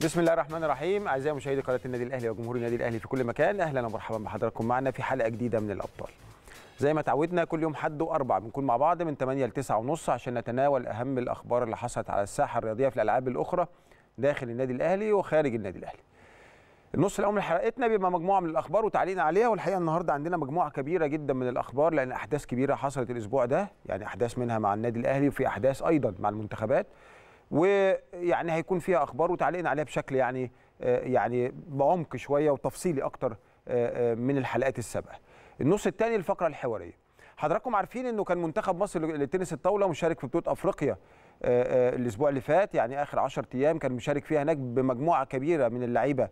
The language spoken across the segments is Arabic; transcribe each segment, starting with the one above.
بسم الله الرحمن الرحيم. أعزائي مشاهدي قناة النادي الأهلي وجمهور النادي الأهلي في كل مكان أهلا ومرحبا بحضراتكم معنا في حلقة جديدة من الأبطال. زي ما تعودنا كل يوم حد وأربع بنكون مع بعض من 8 ل 9 ونص عشان نتناول أهم الأخبار اللي حصلت على الساحة الرياضية في الألعاب الأخرى داخل النادي الأهلي وخارج النادي الأهلي. النص الأول من حلقتنا بيبقى مجموعة من الأخبار وتعليقنا عليها والحقيقة النهارده عندنا مجموعة كبيرة جدا من الأخبار لأن أحداث كبيرة حصلت الأسبوع ده يعني أحداث منها مع النادي الأهلي وفي أحداث أيضا مع المنتخبات. ويعني هيكون فيها أخبار وتعليقنا عليها بشكل يعني يعني بعمق شوية وتفصيلي أكتر من الحلقات السابقة. النص الثاني الفقرة الحوارية. حضراتكم عارفين إنه كان منتخب مصر للتنس الطاولة مشارك في بطولة أفريقيا الأسبوع اللي فات يعني آخر 10 أيام كان مشارك فيها هناك بمجموعة كبيرة من اللعيبة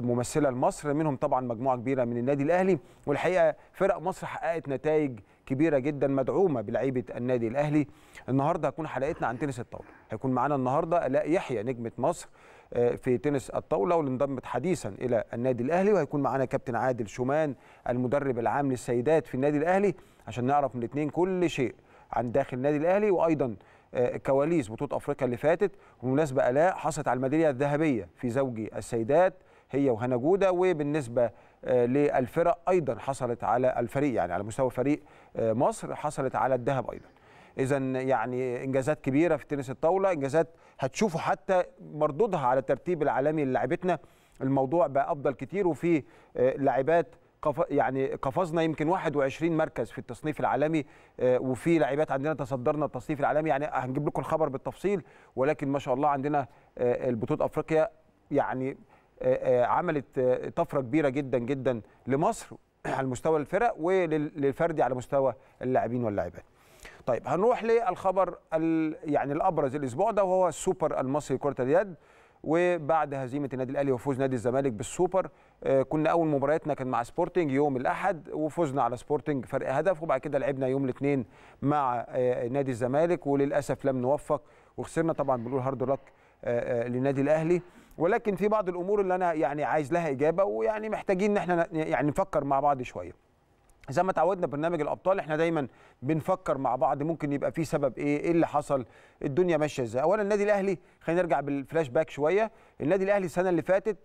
ممثلة لمصر. منهم طبعا مجموعة كبيرة من النادي الأهلي. والحقيقة فرق مصر حققت نتائج كبيرة جدا مدعومة بلعيبة النادي الأهلي. النهارده هتكون حلقتنا عن تنس الطاولة. هيكون معانا النهارده ألاء يحيى نجمة مصر في تنس الطاولة واللي انضمت حديثا إلى النادي الأهلي. وهيكون معانا كابتن عادل شومان المدرب العام للسيدات في النادي الأهلي عشان نعرف من الاثنين كل شيء عن داخل النادي الأهلي. وأيضا كواليس بطوله افريقيا اللي فاتت. وبمناسبه الاء حصلت على الميداليه الذهبيه في زوجي السيدات هي وهنا جوده. وبالنسبه للفرق أيضا حصلت على الفريق يعني على مستوى فريق مصر حصلت على الذهب أيضا. اذا يعني إنجازات كبيرة في تنس الطاولة إنجازات هتشوفوا حتى مردودها على الترتيب العالمي للاعبتنا. الموضوع بقى أفضل كتير وفي لاعبات يعني قفزنا يمكن 21 مركز في التصنيف العالمي وفي لاعبات عندنا تصدرنا التصنيف العالمي يعني هنجيب لكم الخبر بالتفصيل ولكن ما شاء الله عندنا البطولة أفريقيا يعني عملت طفرة كبيرة جدا جدا لمصر على مستوى الفرق وللفردي على مستوى اللاعبين واللاعبات. طيب هنروح للخبر يعني الأبرز الأسبوع ده وهو السوبر المصري لكرة اليد وبعد هزيمة النادي الأهلي وفوز نادي الزمالك بالسوبر كنا أول مبارياتنا كان مع سبورتنج يوم الأحد وفزنا على سبورتنج فرق هدف وبعد كده لعبنا يوم الاثنين مع نادي الزمالك وللأسف لم نوفق وخسرنا طبعا بنقول hard luck للنادي الأهلي. ولكن في بعض الأمور اللي أنا يعني عايز لها إجابة ويعني محتاجين إن إحنا يعني نفكر مع بعض شوية. زي ما تعودنا برنامج الأبطال إحنا دايما بنفكر مع بعض ممكن يبقى في سبب إيه إيه اللي حصل الدنيا ماشية إزاي. اولا النادي الأهلي خلينا نرجع بالفلاش باك شوية. النادي الأهلي السنة اللي فاتت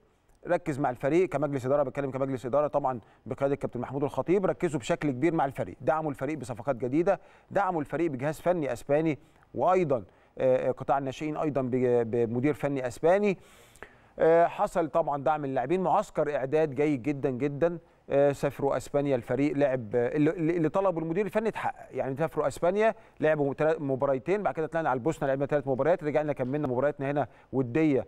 ركز مع الفريق كمجلس إدارة بتكلم كمجلس إدارة طبعا بقيادة الكابتن محمود الخطيب ركزوا بشكل كبير مع الفريق دعموا الفريق بصفقات جديدة دعموا الفريق بجهاز فني أسباني وأيضا قطاع الناشئين أيضا بمدير فني أسباني. حصل طبعا دعم اللاعبين معسكر إعداد جيد جدا جدا. سافروا أسبانيا الفريق لعب اللي طلبوا المدير الفني اتحقق. يعني سافروا أسبانيا لعبوا مباريتين بعد كده طلعنا على البوسنة لعبنا ثلاث مباريات رجعنا كملنا مبارياتنا هنا ودية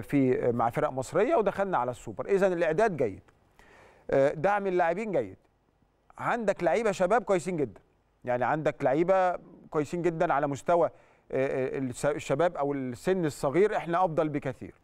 في مع فرق مصرية ودخلنا على السوبر. اذا الإعداد جيد. دعم اللاعبين جيد. عندك لعيبة شباب كويسين جدا. يعني عندك لعيبة كويسين جدا على مستوى الشباب أو السن الصغير إحنا أفضل بكثير.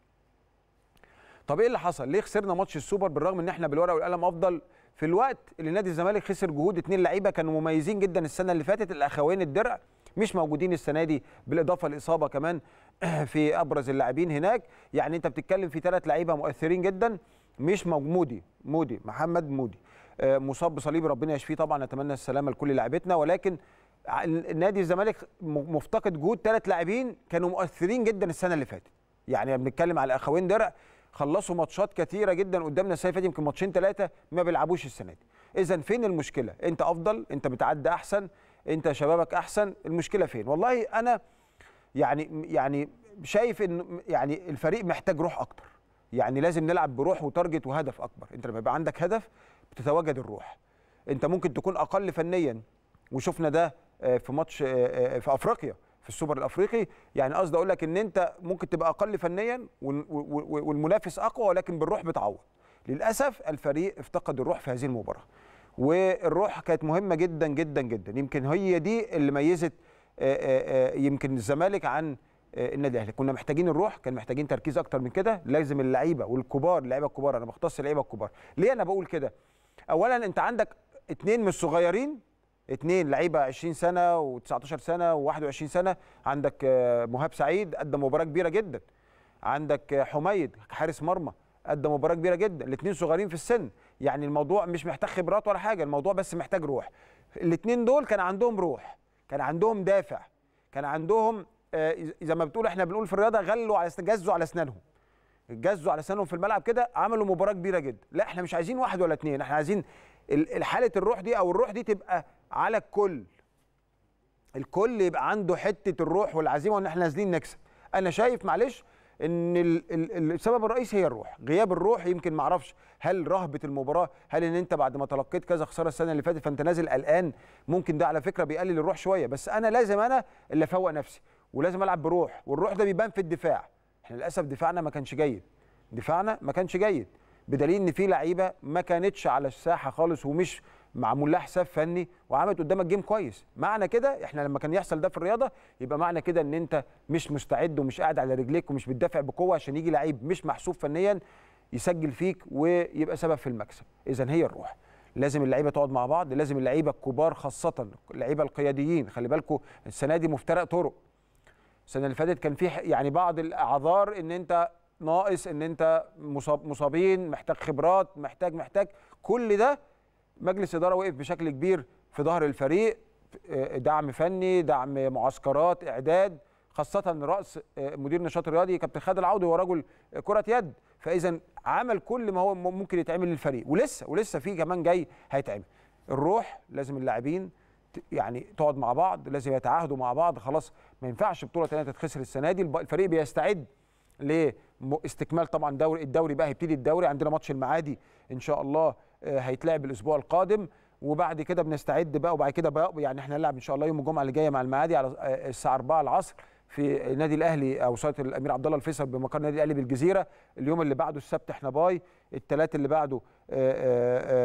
طب إيه اللي حصل؟ ليه خسرنا ماتش السوبر بالرغم إن إحنا بالورقة والقلم أفضل في الوقت اللي نادي الزمالك خسر جهود اثنين لعيبة كانوا مميزين جدا السنة اللي فاتت الأخوين الدرع مش موجودين السنة دي بالإضافة لإصابة كمان في أبرز اللاعبين هناك. يعني أنت بتتكلم في ثلاث لعيبة مؤثرين جدا مش مودي مودي محمد مودي. مصاب بصليب ربنا يشفيه طبعا نتمنى السلامة لكل لاعبتنا. ولكن نادي الزمالك مفتقد جهود ثلاث لاعبين كانوا مؤثرين جدا السنة اللي فاتت. يعني بنتكلم على أخوين درع خلصوا ماتشات كثيره جدا قدامنا السنة اللي يمكن ماتشين ثلاثة ما بيلعبوش السنة دي. اذا فين المشكلة؟ أنت أفضل؟ أنت بتعدي أحسن؟ أنت شبابك أحسن؟ المشكلة فين؟ والله أنا يعني يعني شايف إن يعني الفريق محتاج روح أكتر. يعني لازم نلعب بروح و target وهدف أكبر. أنت لما يبقى عندك هدف بتتواجد الروح. أنت ممكن تكون أقل فنيا وشفنا ده في ماتش في أفريقيا. في السوبر الأفريقي. يعني قصدي أقول لك إن أنت ممكن تبقى أقل فنيا والمنافس أقوى ولكن بالروح بتعوض. للأسف الفريق افتقد الروح في هذه المباراة. والروح كانت مهمة جدا جدا جدا. يمكن هي دي اللي ميزت يمكن الزمالك عن النادي الأهلي. كنا محتاجين الروح كان محتاجين تركيز أكتر من كده. لازم اللعيبة والكبار اللعيبة الكبار أنا بختص اللعيبة الكبار. ليه أنا بقول كده؟ اولا أنت عندك اثنين من الصغيرين اثنين لعيبة 20 سنة و19 سنة و21 سنة. عندك مهاب سعيد قدم مباراة كبيرة جدا. عندك حميد حارس مرمى قدم مباراة كبيرة جدا. الاثنين صغيرين في السن. يعني الموضوع مش محتاج خبرات ولا حاجة الموضوع بس محتاج روح. الاثنين دول كان عندهم روح كان عندهم دافع كان عندهم آه، زي ما بتقول إحنا بنقول في الرياضة غلوا على جزوا على أسنانهم. جزوا على سنهم في الملعب كده عملوا مباراة كبيرة جدا. لا إحنا مش عايزين واحد ولا اتنين إحنا عايزين حالة الروح دي أو الروح دي تبقى على الكل. الكل يبقى عنده حتة الروح والعزيمة وإن إحنا نازلين نكسب. أنا شايف معلش إن السبب الرئيسي هي الروح. غياب الروح يمكن ما أعرفش هل رهبة المباراة هل إن أنت بعد ما تلقيت كذا خسارة السنة اللي فاتت فأنت نازل قلقان ممكن ده على فكرة بيقلل الروح شوية. بس أنا لازم أنا اللي أفوق نفسي ولازم ألعب بروح والروح ده بيبان في الدفاع. إحنا للأسف دفاعنا ما كانش جيد. دفاعنا ما كانش جيد. بدليل إن في لعيبة ما كانتش على الساحة خالص ومش معمول لها حساب فني وعملت قدامك جيم كويس. معنى كده إحنا لما كان يحصل ده في الرياضة يبقى معنى كده إن أنت مش مستعد ومش قاعد على رجليك ومش بتدافع بقوة عشان يجي لعيب مش محسوب فنيا يسجل فيك ويبقى سبب في المكسب. اذا هي الروح. لازم اللعيبة تقعد مع بعض لازم اللعيبة الكبار خاصة اللعيبة القياديين خلي بالكم السنة دي مفترق طرق. السنة اللي فاتت كان في يعني بعض الأعذار إن أنت ناقص إن أنت مصاب مصابين محتاج خبرات محتاج محتاج كل ده مجلس إدارة وقف بشكل كبير في ظهر الفريق دعم فني دعم معسكرات إعداد خاصة رأس مدير نشاط رياضي كابتن خالد العوضي هو رجل كرة يد. فإذا عمل كل ما هو ممكن يتعمل للفريق. ولسه ولسه في كمان جاي هيتعمل. الروح لازم اللاعبين يعني تقعد مع بعض لازم يتعاهدوا مع بعض. خلاص ما ينفعش بطولة ثانية تتخسر السنة دي. الفريق بيستعد. لاستكمال طبعا دوري الدوري بقى هيبتدي الدوري عندنا ماتش المعادي إن شاء الله هيتلعب الأسبوع القادم. وبعد كده بنستعد بقى وبعد كده بقى يعني إحنا هنلعب إن شاء الله يوم الجمعة اللي جاية مع المعادي على الساعة 4 العصر في النادي الأهلي أو صاله الأمير عبد الله الفيصل بمقر النادي الأهلي بالجزيرة. اليوم اللي بعده السبت إحنا باي الثلاث اللي بعده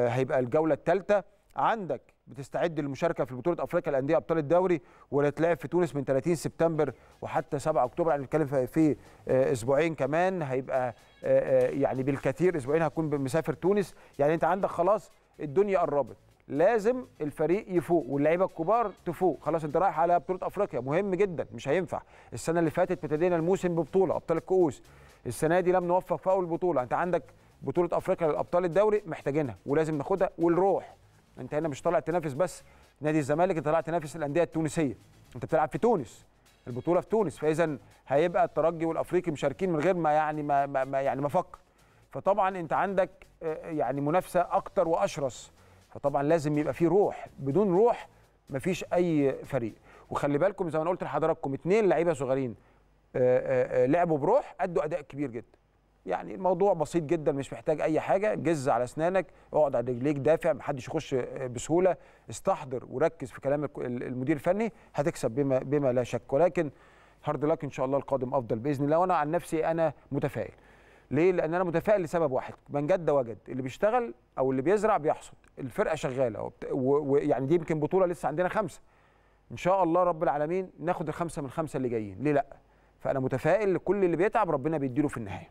هيبقى الجولة الثالثه عندك بتستعد للمشاركة في بطولة أفريقيا الانديه أبطال الدوري واللي في تونس من 30 سبتمبر وحتى 7 أكتوبر؟ يعني بنتكلم في أسبوعين كمان هيبقى يعني بالكثير أسبوعين هكون مسافر تونس. يعني أنت عندك خلاص الدنيا قربت. لازم الفريق يفوق واللعيبة الكبار تفوق. خلاص أنت رايح على بطولة أفريقيا. مهم جدا مش هينفع. السنة اللي فاتت ابتدينا الموسم ببطولة أبطال الكؤوس. السنة دي لم نوفق في أول بطولة. أنت عندك بطولة أفريقيا للابطال الدوري محتاجينها ولازم ناخدها والروح انت هنا مش طالع تنافس بس. نادي الزمالك انت طالع تنافس الأندية التونسية. انت بتلعب في تونس البطولة في تونس فإذا هيبقى الترجي والأفريقي مشاركين من غير ما يعني ما, ما, يعني ما فكر. فطبعا انت عندك يعني منافسة أكتر وأشرس. فطبعا لازم يبقى في روح. بدون روح مفيش أي فريق. وخلي بالكم زي ما أنا قلت لحضراتكم اثنين لعيبة صغيرين لعبوا بروح أدوا أداء كبير جدا. يعني الموضوع بسيط جدا مش محتاج أي حاجة. جز على أسنانك اقعد على رجليك دافع محدش يخش بسهولة. استحضر وركز في كلام المدير الفني. هتكسب بما بما لا شك. ولكن هارد لك إن شاء الله القادم أفضل بإذن الله. وأنا عن نفسي أنا متفائل. ليه؟ لأن أنا متفائل لسبب واحد. من جد وجد اللي بيشتغل أو اللي بيزرع بيحصد. الفرقة شغالة ويعني دي يمكن بطولة لسه عندنا خمسة. إن شاء الله رب العالمين ناخد الخمسة من الخمسة اللي جايين. ليه لأ؟ فأنا متفائل لكل اللي بيتعب ربنا بيديله في النهاية.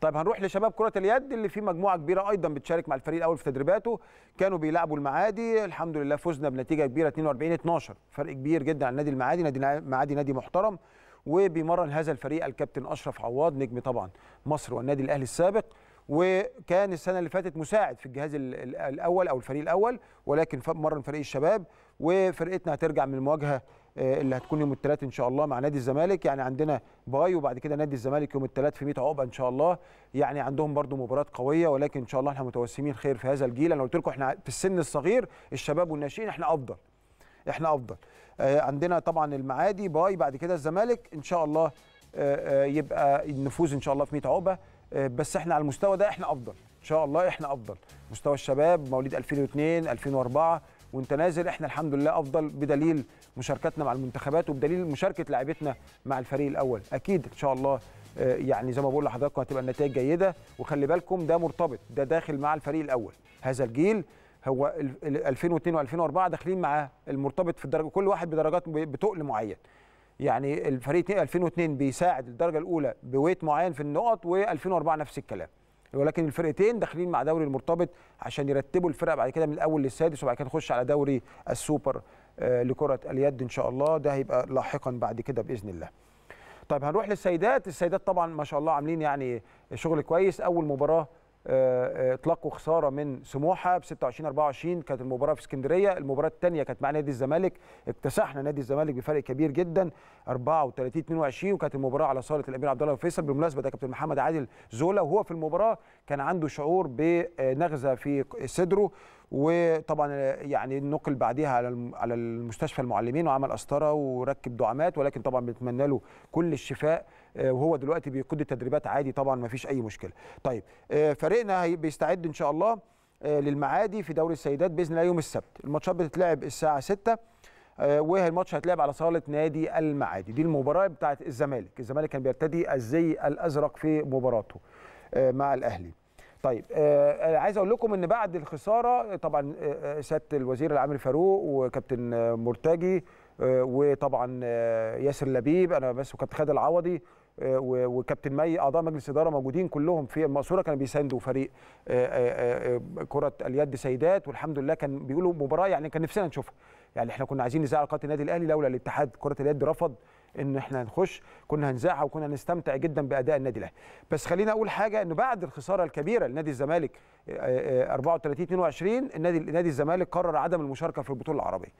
طيب هنروح لشباب كرة اليد اللي في مجموعة كبيرة أيضا بتشارك مع الفريق الأول في تدريباته. كانوا بيلعبوا المعادي الحمد لله فزنا بنتيجة كبيرة 42 12 فرق كبير جدا عن نادي المعادي نادي المعادي نادي محترم. وبيمرن هذا الفريق الكابتن أشرف عواد نجم طبعا مصر والنادي الأهلي السابق. وكان السنة اللي فاتت مساعد في الجهاز الأول أو الفريق الأول ولكن مرن فريق الشباب. وفرقتنا هترجع من المواجهة اللي هتكون يوم الثلاث إن شاء الله مع نادي الزمالك. يعني عندنا باي وبعد كده نادي الزمالك يوم الثلاث في 100 عقبة إن شاء الله. يعني عندهم برضو مباراة قوية ولكن إن شاء الله إحنا متوسمين خير في هذا الجيل. أنا قلت لكم إحنا في السن الصغير الشباب والناشئين إحنا أفضل. إحنا أفضل. آه عندنا طبعا المعادي باي بعد كده الزمالك إن شاء الله آه آه يبقى النفوذ إن شاء الله في 100 عقبة. آه بس إحنا على المستوى ده إحنا أفضل. إن شاء الله إحنا أفضل. مستوى الشباب مواليد 2002 2004 وانت نازل إحنا الحمد لله أفضل بدليل مشاركتنا مع المنتخبات وبدليل مشاركة لعيبتنا مع الفريق الأول. أكيد إن شاء الله يعني زي ما بقول لحضراتكم هتبقى النتائج جيدة. وخلي بالكم ده مرتبط ده داخل مع الفريق الأول. هذا الجيل هو 2002 و2004 داخلين مع المرتبط في الدرجة كل واحد بدرجات بتقل معين. يعني الفريق 2002 بيساعد الدرجة الأولى بويت معين في النقط و2004 نفس الكلام. ولكن الفرقتين داخلين مع دوري المرتبط عشان يرتبوا الفرق بعد كده من الأول للسادس وبعد كده نخش على دوري السوبر آه لكرة اليد إن شاء الله. ده هيبقى لاحقا بعد كده بإذن الله. طيب هنروح للسيدات، السيدات طبعا ما شاء الله عاملين يعني شغل كويس. أول مباراة اطلاقوا خسارة من سموحة ب 26 24 كانت المباراة في اسكندرية المباراة الثانية كانت مع نادي الزمالك. اكتسحنا نادي الزمالك بفرق كبير جدا 34 22 وكانت المباراة على صالة الأمير عبد الله فيصل بالمناسبة ده كابتن محمد عادل زولا وهو في المباراة كان عنده شعور بنغزة في صدره. وطبعا يعني نقل بعديها على على المستشفى المعلمين وعمل قسطره وركب دعامات ولكن طبعا بنتمنى له كل الشفاء وهو دلوقتي بيقود التدريبات عادي طبعا ما فيش أي مشكلة. طيب آه، فريقنا بيستعد إن شاء الله آه، للمعادي في دوري السيدات بإذن الله يوم السبت، الماتشات بتتلعب الساعة 6 آه، والماتش هيتلعب على صالة نادي المعادي، دي المباراة بتاعت الزمالك، الزمالك كان بيرتدي الزي الأزرق في مباراته آه، مع الأهلي. طيب آه عايز أقول لكم إن بعد الخسارة طبعا آه، آه، سيادة الوزير العامل فاروق وكابتن آه، مرتجي آه، وطبعا آه، ياسر لبيب أنا بس وكابتن خالد العوضي آه، وكابتن مي أعضاء مجلس إدارة موجودين كلهم في المقصورة كانوا بيساندوا فريق آه، آه، آه، كرة اليد سيدات والحمد لله كان بيقولوا مباراة يعني كان نفسنا نشوفها. يعني إحنا كنا عايزين نذاع قناة النادي الأهلي لولا الاتحاد كرة اليد رفض إن إحنا نخش كنا هنذاعها وكنا نستمتع جدا بأداء النادي الأهلي. بس خلينا أقول حاجة إنه بعد الخسارة الكبيرة لنادي الزمالك آه، آه، 34 22 النادي نادي الزمالك قرر عدم المشاركة في البطولة العربية.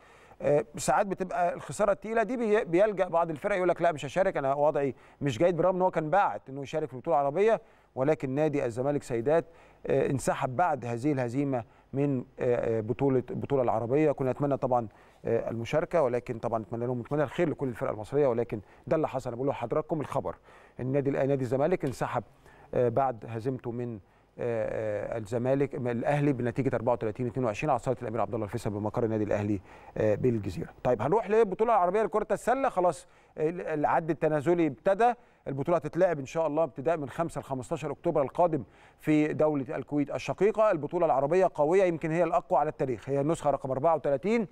ساعات بتبقى الخسارة الثقيله دي بي- بيلجأ بعض الفرق يقول لك لا مش هشارك أنا وضعي مش جيد برغم إن هو كان باعت إنه يشارك في البطوله العربيه ولكن نادي الزمالك سيدات آه، انسحب بعد هذه الهزيمة من آه، آه، بطولة البطوله العربية. كنا نتمنى طبعا آه، المشاركة ولكن طبعا نتمنى لهم نتمنى الخير لكل الفرق المصرية ولكن ده اللي حصل. بقول لحضراتكم الخبر. النادي نادي الزمالك انسحب آه، بعد هزيمته من آه، آه، الزمالك من الأهلي بنتيجة 34 22 على صالة الأمير عبد الله الفيصل بمقر النادي الأهلي آه، بالجزيرة. طيب هنروح للبطوله العربية لكرة السلة. خلاص ال- العد التنازلي ابتدى. البطولة هتتلعب إن شاء الله ابتداء من 5 ل 15 أكتوبر القادم في دولة الكويت الشقيقة. البطولة العربية قوية يمكن هي الأقوى على التاريخ. هي النسخة رقم 34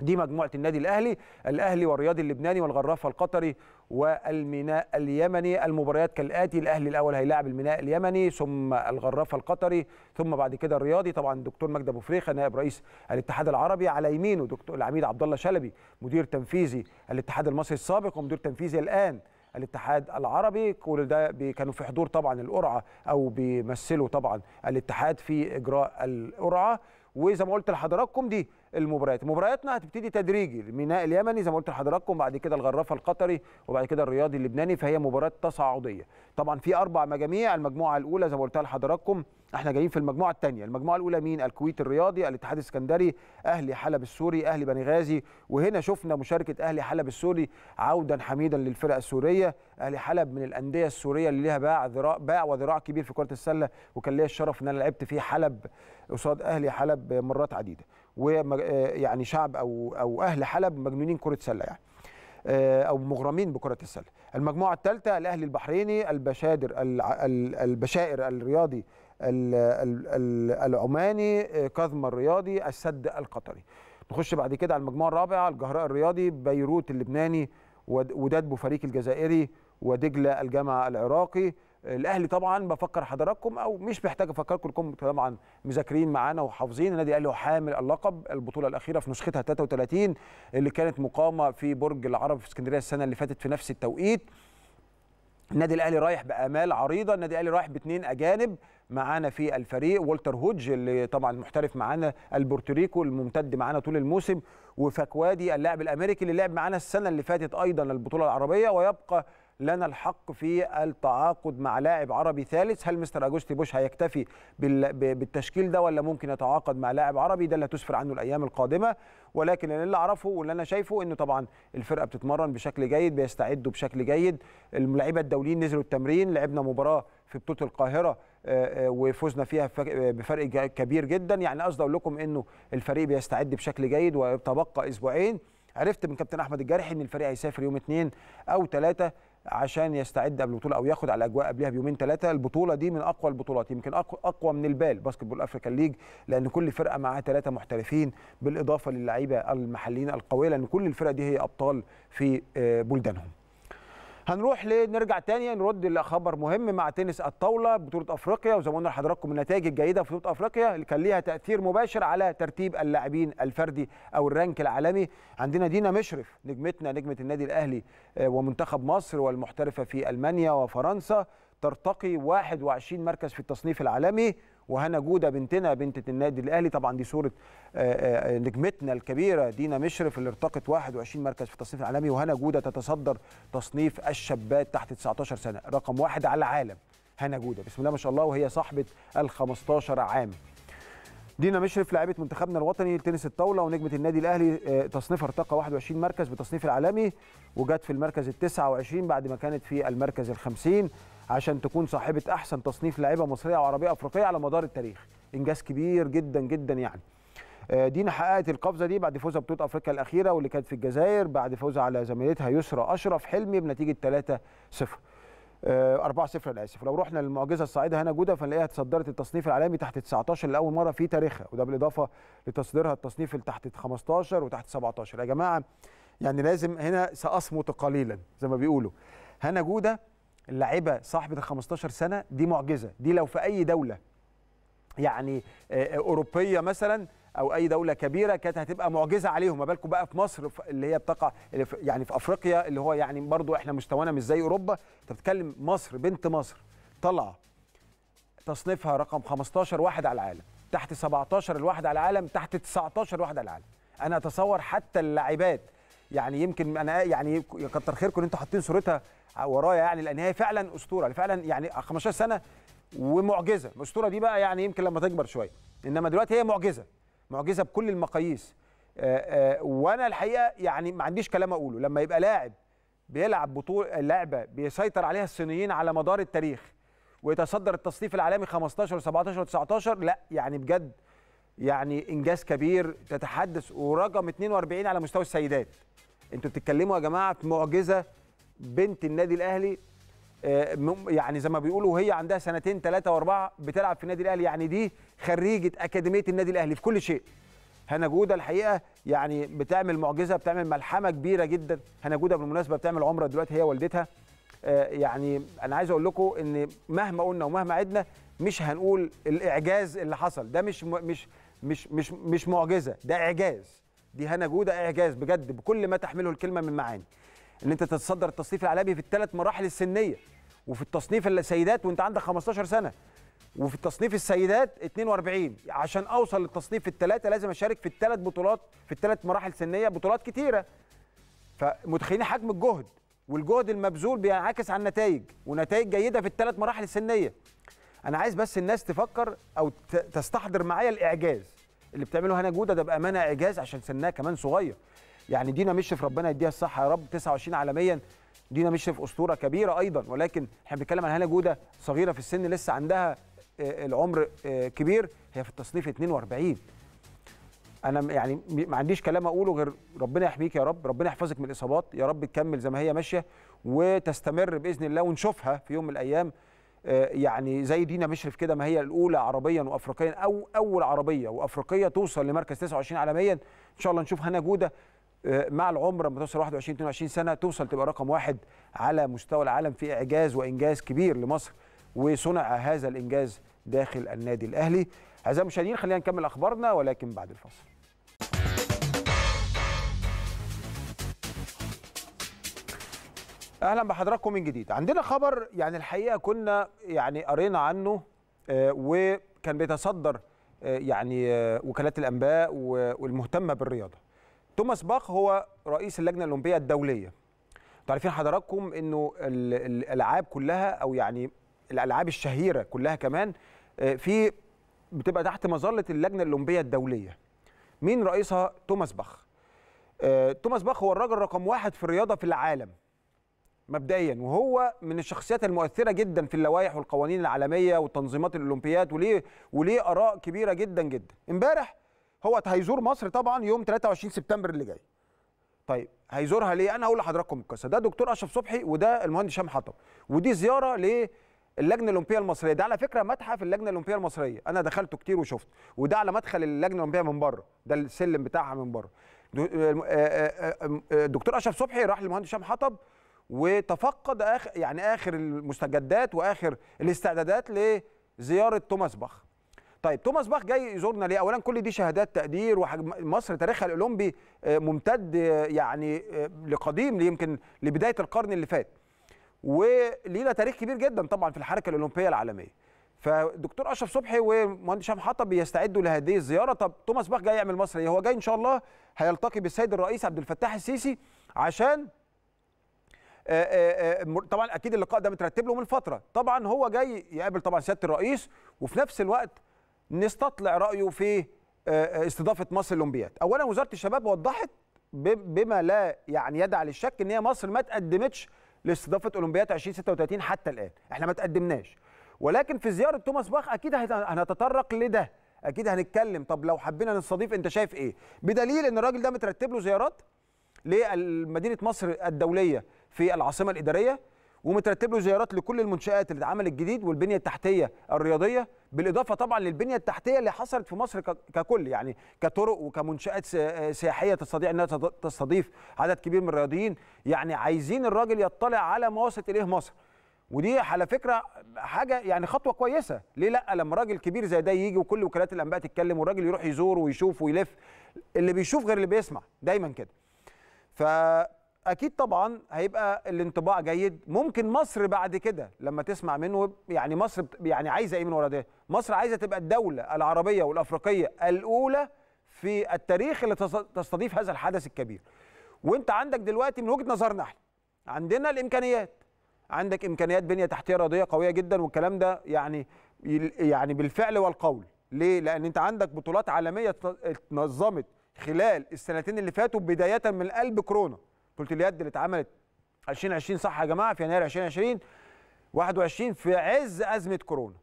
دي مجموعة النادي الأهلي الأهلي والرياضي اللبناني والغرافة القطري والميناء اليمني. المباريات كالآتي الأهلي الأول هيلاعب الميناء اليمني ثم الغرافة القطري ثم بعد كده الرياضي. طبعا دكتور مجدي أبو فريخة نائب رئيس الاتحاد العربي على يمينه دكتور العميد عبد الله شلبي مدير تنفيذي الاتحاد المصري السابق ومدير تنفيذي الآن الاتحاد العربي. كل ده كانوا في حضور طبعا القرعة أو بيمثلوا طبعا الاتحاد في إجراء القرعة. وزي ما قلت لحضراتكم دي المباريات. مبارياتنا هتبتدي تدريجي. الميناء اليمني زي ما قلت لحضراتكم بعد كده الغرافه القطري وبعد كده الرياضي اللبناني فهي مباراة تصاعدية. طبعا في أربع مجاميع المجموعة الأولى زي ما قلت لحضراتكم إحنا جايين في المجموعة الثانية المجموعة الأولى مين؟ الكويت الرياضي الاتحاد السكندري أهلي حلب السوري أهلي بني غازي. وهنا شفنا مشاركة أهلي حلب السوري عودا حميدا للفرقه السورية. أهلي حلب من الأندية السورية اللي ليها باع ذراع باع وذراع كبير في كرة السلة وكان ليا الشرف إن أنا لعبت في حلب قصاد أهلي حلب مرات عديدة. ويعني شعب أو أو أهل حلب مجنونين كرة سلة يعني آه، أو مغرمين بكرة السلة. المجموعة الثالثة الأهلي البحريني البشادر البشائر الرياضي ال- ال- ال- العماني آه، كاظم الرياضي السد القطري. نخش بعد كده على المجموعة الرابعة الجهراء الرياضي بيروت اللبناني ود- وداد بوفريق الجزائري ودجلة الجامعة العراقي الأهلي طبعا بفكر حضراتكم أو مش محتاج أفكركم كلكم طبعا مذاكرين معانا وحافظين. النادي الأهلي حامل اللقب البطولة الأخيرة في نسختها 33 اللي كانت مقامة في برج العرب في اسكندرية السنة اللي فاتت في نفس التوقيت. النادي الأهلي رايح بأمال عريضة. النادي الأهلي رايح باثنين أجانب معانا في الفريق. والتر هودج اللي طبعا محترف معانا البورتوريكو الممتد معانا طول الموسم. وفكوادي اللاعب الأمريكي اللي لعب معانا السنة اللي فاتت أيضا البطولة العربية. ويبقى لنا الحق في التعاقد مع لاعب عربي ثالث. هل مستر اجوستي بوش هيكتفي بالتشكيل ده ولا ممكن يتعاقد مع لاعب عربي؟ ده اللي هتسفر عنه الأيام القادمة. ولكن اللي أعرفه واللي أنا شايفه إنه طبعا الفرقة بتتمرن بشكل جيد بيستعدوا بشكل جيد. اللعيبة الدوليين نزلوا التمرين لعبنا مباراة في بطولة القاهرة آه، آه، وفزنا فيها بفرق كبير جدا. يعني قصدي أقول لكم إنه الفريق بيستعد بشكل جيد وتبقى أسبوعين. عرفت من كابتن أحمد الجارحي إن الفريق هيسافر يوم اثنين أو ثلاثة عشان يستعد قبل البطوله أو ياخد على الأجواء قبلها بيومين ثلاثة البطولة دي من أقوى البطولات يمكن أقوى, من ال BAL Basketball African League لأن كل فرقة معاها ثلاثة محترفين بالإضافة للعيبة المحليين القوية لأن كل الفرق دي هي أبطال في آه، بلدانهم. هنروح لنرجع تاني نرد لخبر مهم مع تنس الطاولة بطولة أفريقيا وزي ما قلنا لحضراتكم النتائج الجيدة في بطولة أفريقيا اللي كان ليها تأثير مباشر على ترتيب اللاعبين الفردي أو الرانك العالمي. عندنا دينا مشرف نجمتنا نجمة النادي الأهلي آه، ومنتخب مصر والمحترفة في ألمانيا وفرنسا ترتقي 21 مركز في التصنيف العالمي وهنا جودة بنتنا بنت النادي الأهلي. طبعا دي صورة آه، آه، نجمتنا الكبيرة دينا مشرف اللي ارتقت 21 مركز في التصنيف العالمي. وهنا جودة تتصدر تصنيف الشابات تحت 19 سنة. رقم واحد على العالم هنا جودة. بسم الله ما شاء الله. وهي صاحبة ال 15 عام. دينا مشرف لاعبه منتخبنا الوطني لتنس الطاولة ونجمة النادي الأهلي آه، تصنيفها ارتقى 21 مركز بالتصنيف العالمي وجت في المركز ال 29 بعد ما كانت في المركز ال 50 عشان تكون صاحبة أحسن تصنيف لاعبه مصرية وعربيه أفريقية على مدار التاريخ. إنجاز كبير جدا جدا يعني. آه، دينا حققت القفزة دي بعد فوزها بطولة أفريقيا الأخيرة واللي كانت في الجزائر بعد فوزها على زميلتها يسرى أشرف حلمي بنتيجة 3 0 4 0 أنا آسف. لو رحنا للمعجزة الصاعده هنا جودة فنلاقيها تصدرت التصنيف العالمي تحت 19 لأول مرة في تاريخها وده بالإضافة لتصديرها التصنيف تحت 15 وتحت 17 يا جماعة يعني لازم هنا سأصمت قليلا زي ما بيقولوا. هنا جودة اللاعبه صاحبة ال 15 سنة دي معجزة. دي لو في أي دولة يعني آه، أوروبية مثلا أو أي دولة كبيرة كانت هتبقى معجزة عليهم. ما بالكم بقى في مصر اللي هي بتقع يعني في أفريقيا اللي هو يعني برضو إحنا مستوانا مش زي أوروبا. أنت بتتكلم مصر بنت مصر طالعة تصنيفها رقم 15 واحد على العالم. تحت 17 الواحد على العالم تحت 19 واحد على العالم. أنا أتصور حتى اللاعبات يعني يمكن أنا يعني كتر خيركم إن أنتوا حاطين صورتها ورايا يعني لأن هي فعلا أسطورة فعلا يعني 15 سنة ومعجزة. الأسطورة دي بقى يعني يمكن لما تكبر شوية. إنما دلوقتي هي معجزة معجزة بكل المقاييس. آه، آه، وأنا الحقيقة يعني ما عنديش كلام أقوله. لما يبقى لاعب بيلعب بطوله لعبة بيسيطر عليها الصينيين على مدار التاريخ ويتصدر التصنيف العالمي 15 و17 و19 لا يعني بجد يعني إنجاز كبير تتحدث ورقم 42 على مستوى السيدات. أنتوا بتتكلموا يا جماعة في معجزة بنت النادي الأهلي آه، يعني زي ما بيقولوا وهي عندها سنتين ثلاثة وأربعة بتلعب في النادي الأهلي يعني دي خريجة أكاديمية النادي الأهلي في كل شيء. هنا جوده الحقيقة يعني بتعمل معجزة بتعمل ملحمة كبيرة جدا. هنا جوده بالمناسبة بتعمل عمرة دلوقتي هي والدتها يعني أنا عايز أقول لكم إن مهما قلنا ومهما عدنا مش هنقول الإعجاز اللي حصل. ده مش مش مش مش مش معجزة ده إعجاز. دي هنا جودة إعجاز بجد بكل ما تحمله الكلمة من معاني. إن أنت تتصدر التصنيف العالمي في الثلاث مراحل السنية وفي التصنيف السيدات وأنت عندك 15 سنة وفي التصنيف السيدات 42 عشان أوصل للتصنيف الثلاثه لازم أشارك في الثلاث بطولات في الثلاث مراحل سنية بطولات كتيرة. فمتخيلين حجم الجهد؟ والجهد المبذول بينعكس على النتائج ونتائج جيدة في الثلاث مراحل السنية. أنا عايز بس الناس تفكر أو تستحضر معايا الإعجاز. اللي بتعمله هنا جودة ده بأمانة إعجاز عشان سنها كمان صغير. يعني دينا مشرف ربنا يديها الصحة يا رب 29 عالميا. دينا مشرف أسطورة كبيرة أيضا ولكن إحنا بنتكلم عن هنا جودة صغيرة في السن لسه عندها العمر كبير. هي في التصنيف 42 أنا يعني ما عنديش كلام أقوله غير ربنا يحميك يا رب ربنا يحفظك من الإصابات يا رب تكمل زي ما هي ماشية وتستمر بإذن الله ونشوفها في يوم من الأيام. آه، يعني زي دينا مشرف كده ما هي الأولى عربيا وافريقيا أو أول عربية وأفريقية توصل لمركز 29 عالميا. إن شاء الله نشوف هنا جوده آه، مع العمر لما توصل 21 22 سنة توصل تبقى رقم واحد على مستوى العالم في إعجاز وإنجاز كبير لمصر وصنع هذا الإنجاز داخل النادي الأهلي. اعزائي المشاهدين خلينا نكمل أخبارنا ولكن بعد الفاصل. أهلا بحضراتكم من جديد. عندنا خبر يعني الحقيقة كنا يعني قرينا عنه آه، وكان بيتصدر آه، يعني آه، وكالات الأنباء والمهتمه بالرياضة. توماس باخ هو رئيس اللجنة الأولمبية الدولية. عارفين حضراتكم إنه ال- ال- الألعاب كلها أو يعني الألعاب الشهيرة كلها كمان في بتبقى تحت مظلة اللجنة الأولمبية الدولية. مين رئيسها؟ توماس باخ. آه، توماس باخ هو الراجل رقم واحد في الرياضة في العالم مبدئيا وهو من الشخصيات المؤثرة جدا في اللوائح والقوانين العالمية وتنظيمات الاولمبياد وليه وليه آراء كبيرة جدا جدا. امبارح هو هيزور مصر طبعا يوم 23 سبتمبر اللي جاي. طيب هيزورها ليه؟ أنا هقول لحضراتكم القصة. ده دكتور أشرف صبحي وده المهندس هشام حطب. ودي زيارة للجنه الأولمبية المصرية. ده على فكرة متحف اللجنة الأولمبية المصرية. أنا دخلته كتير وشفت وده على مدخل اللجنة الأولمبية من بره. ده السلم بتاعها من بره. دو- آه، آه، آه، أشرف صبحي راح للمهندس هشام حطب وتفقد اخر يعني آخر المستجدات وآخر الاستعدادات لزيارة توماس باخ. طيب توماس باخ جاي يزورنا ليه؟ اولا كل دي شهادات تقدير وحجم مصر تاريخها الأولمبي ممتد يعني لقديم يمكن لبداية القرن اللي فات. ولينا تاريخ كبير جدا طبعا في الحركة الأولمبية العالمية. فدكتور أشرف صبحي ومهندس هشام حطب بيستعدوا لهذه الزيارة. طب توماس باخ جاي يعمل مصر إيه هو جاي إن شاء الله هيلتقي بالسيد الرئيس عبد الفتاح السيسي عشان آه، آه، آه، طبعا أكيد اللقاء ده مترتب له من فترة. طبعا هو جاي يقابل طبعا سيادة الرئيس وفي نفس الوقت نستطلع رأيه في استضافة مصر الاولمبياد اولا وزارة الشباب وضحت بما لا يعني يدع للشك إن هي مصر ما تقدمتش لاستضافة اولمبياد 2036 حتى الآن. إحنا ما تقدمناش. ولكن في زيارة توماس باخ أكيد هنتطرق لده. أكيد هنتكلم. طب لو حبينا نستضيف أنت شايف إيه؟ بدليل إن الراجل ده مترتب له زيارات لمدينة مصر الدولية في العاصمة الإدارية ومترتب له زيارات لكل المنشآت اللي اتعملت جديد والبنية التحتية الرياضية بالإضافة طبعا للبنية التحتية اللي حصلت في مصر ككل يعني كطرق وكمنشآت سياحية تستطيع إنها تستضيف عدد كبير من الرياضيين. يعني عايزين الراجل يطلع على ما وصلت إليه مصر. ودي على فكرة حاجة يعني خطوة كويسة. ليه لأ؟ لما راجل كبير زي ده يجي وكل وكالات الأنباء تتكلم والراجل يروح يزور ويشوف ويلف اللي بيشوف غير اللي بيسمع دايما كده. فاكيد طبعا هيبقى الانطباع جيد. ممكن مصر بعد كده لما تسمع منه يعني مصر يعني عايزة إيه من ورا ده؟ مصر عايزة تبقى الدولة العربية والأفريقية الأولى في التاريخ اللي تستضيف هذا الحدث الكبير. وأنت عندك دلوقتي من وجهة نظرنا إحنا عندنا الإمكانيات. عندك إمكانيات بنية تحتية رياضية قوية جدا والكلام ده يعني يعني بالفعل والقول. ليه؟ لأن أنت عندك بطولات عالمية اتنظمت خلال السنتين اللي فاتوا بداية من قلب كورونا. بطوله اليد اللي اتعملت 2020 صح يا جماعة في يناير 2020 21 في عز أزمة كورونا.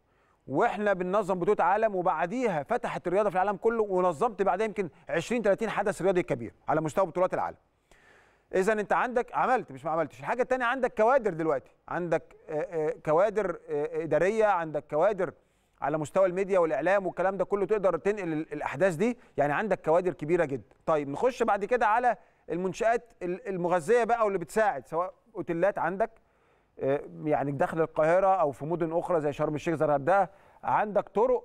وإحنا بننظم بطولة عالم وبعديها فتحت الرياضة في العالم كله ونظمت بعدها يمكن 20 30 حدث رياضي كبير على مستوى بطولات العالم. إذا أنت عندك عملت مش ما عملتش الحاجة الثانية عندك كوادر دلوقتي. عندك كوادر إدارية عندك كوادر على مستوى الميديا والإعلام والكلام ده كله تقدر تنقل الأحداث دي. يعني عندك كوادر كبيرة جدا. طيب نخش بعد كده على المنشآت المغذية بقى واللي بتساعد سواء أوتيلات عندك يعني داخل القاهرة أو في مدن أخرى زي شرم الشيخ زي الغردقة عندك طرق.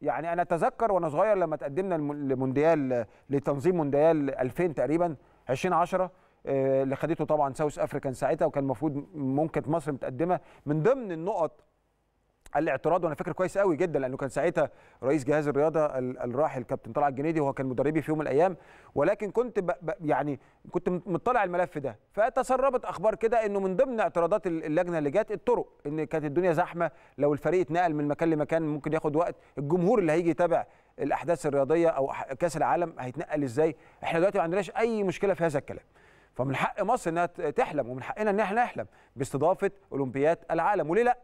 يعني أنا أتذكر وأنا صغير لما تقدمنا لمونديال لتنظيم مونديال 2000 تقريبا 2010 اللي خدته طبعا ساوث أفريكان ساعتها وكان المفروض ممكن مصر متقدمة. من ضمن النقط الاعتراض وأنا فاكر كويس قوي جدا لأنه كان ساعتها رئيس جهاز الرياضة الراحل كابتن طلعت الجنيدي وهو كان مدربي في يوم من الأيام. ولكن كنت يعني كنت مطلع الملف ده. فتسربت أخبار كده إنه من ضمن اعتراضات اللجنة اللي جت الطرق إن كانت الدنيا زحمة. لو الفريق اتنقل من مكان لمكان ممكن ياخد وقت. الجمهور اللي هيجي يتابع الأحداث الرياضية أو كأس العالم هيتنقل إزاي؟ إحنا دلوقتي ما عندناش أي مشكلة في هذا الكلام. فمن حق مصر إنها تحلم ومن حقنا إن إحنا نحلم باستضافة أولمبياد العالم. وليه لأ؟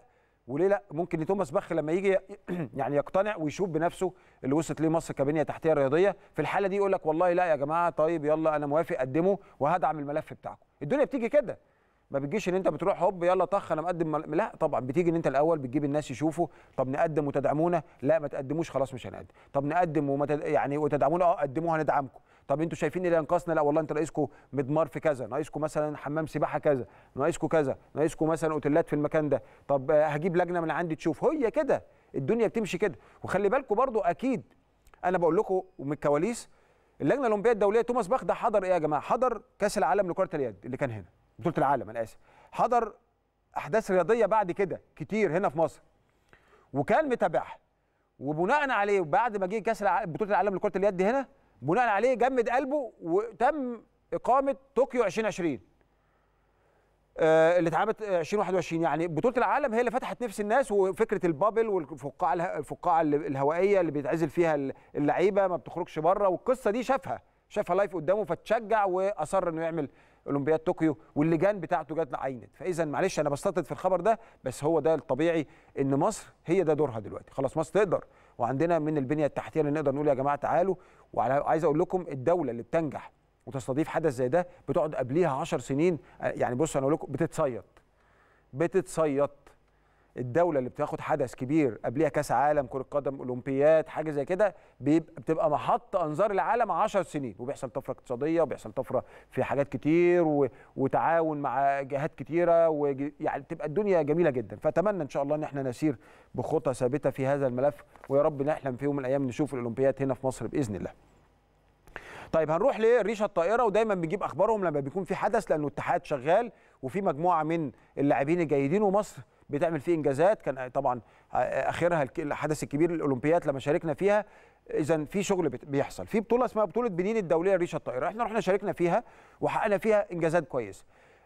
وليه لا؟ ممكن توماس باخ لما يجي يعني يقتنع ويشوف بنفسه اللي وصلت ليه مصر كبنية تحتية رياضية في الحالة دي يقول لك والله لا يا جماعة طيب يلا أنا موافق قدمه وهدعم الملف بتاعكم. الدنيا بتيجي كده. ما بتجيش إن أنت بتروح هوب يلا طخ أنا مقدم مل... لا طبعا بتيجي إن أنت الأول بتجيب الناس يشوفوا طب نقدم وتدعمونا؟ لا ما تقدموش خلاص مش هنقدم. طب نقدم ومتد... يعني وتدعمونا؟ آه قدموها هندعمكم. طب أنتوا شايفين إيه اللي ينقصنا؟ لا والله انت ناقصكم مدمار في كذا ناقصكم مثلا حمام سباحة كذا ناقصكم كذا ناقصكم مثلا أوتيلات في المكان ده. طب هجيب لجنة من عندي تشوف. هي كده الدنيا بتمشي كده. وخلي بالكم برضو أكيد أنا بقول لكم ومن الكواليس اللجنة الأولمبية الدولية توماس باخ ده حضر إيه يا جماعة؟ حضر كأس العالم لكرة اليد اللي كان هنا بطولة العالم أنا آسف. حضر أحداث رياضية بعد كده كتير هنا في مصر. وكان متابعها. وبناء عليه بعد ما جه كأس بطولة العالم لكرة اليد هنا بناء عليه جمد قلبه وتم إقامة طوكيو 2020 آه اللي اتعملت 2021 يعني بطولة العالم هي اللي فتحت نفس الناس وفكرة البابل والفقاعة الفقاعة الهوائية اللي بيتعزل فيها اللعيبة ما بتخرجش بره والقصة دي شافها شافها لايف قدامه فتشجع وأصر إنه يعمل أولمبياد طوكيو واللجان بتاعته جت عينت فاذا معلش أنا بستطرد في الخبر ده بس هو ده الطبيعي إن مصر هي ده دورها دلوقتي. خلاص مصر تقدر وعندنا من البنية التحتية اللي نقدر نقول يا جماعة تعالوا وعايز أقول لكم الدولة اللي بتنجح وتستضيف حدث زي ده بتقعد قبليها 10 سنين يعني بصوا أنا أقول لكم بتتصيد. بتتصيد. الدولة اللي بتاخد حدث كبير قبليها كأس عالم كرة قدم أولمبياد حاجة زي كده بتبقى محط أنظار العالم 10 سنين. وبيحصل طفرة اقتصادية وبيحصل طفرة في حاجات كتير و... وتعاون مع جهات كتيرة ويعني تبقى الدنيا جميلة جدا. فأتمنى إن شاء الله إن إحنا نسير بخطى ثابتة في هذا الملف ويا رب نحلم في يوم من الأيام نشوف الأولمبياد هنا في مصر بإذن الله. طيب هنروح لريشة الطائرة ودايما بنجيب أخبارهم لما بيكون في حدث لأنه اتحاد شغال وفي مجموعة من اللاعبين الجيدين ومصر بتعمل فيه إنجازات. كان طبعا آخرها الحدث الكبير الأولمبياد لما شاركنا فيها. اذا في شغل بيحصل. في بطولة اسمها بطولة بنين الدولية لريشة الطائرة. إحنا رحنا شاركنا فيها وحققنا فيها إنجازات كويسة.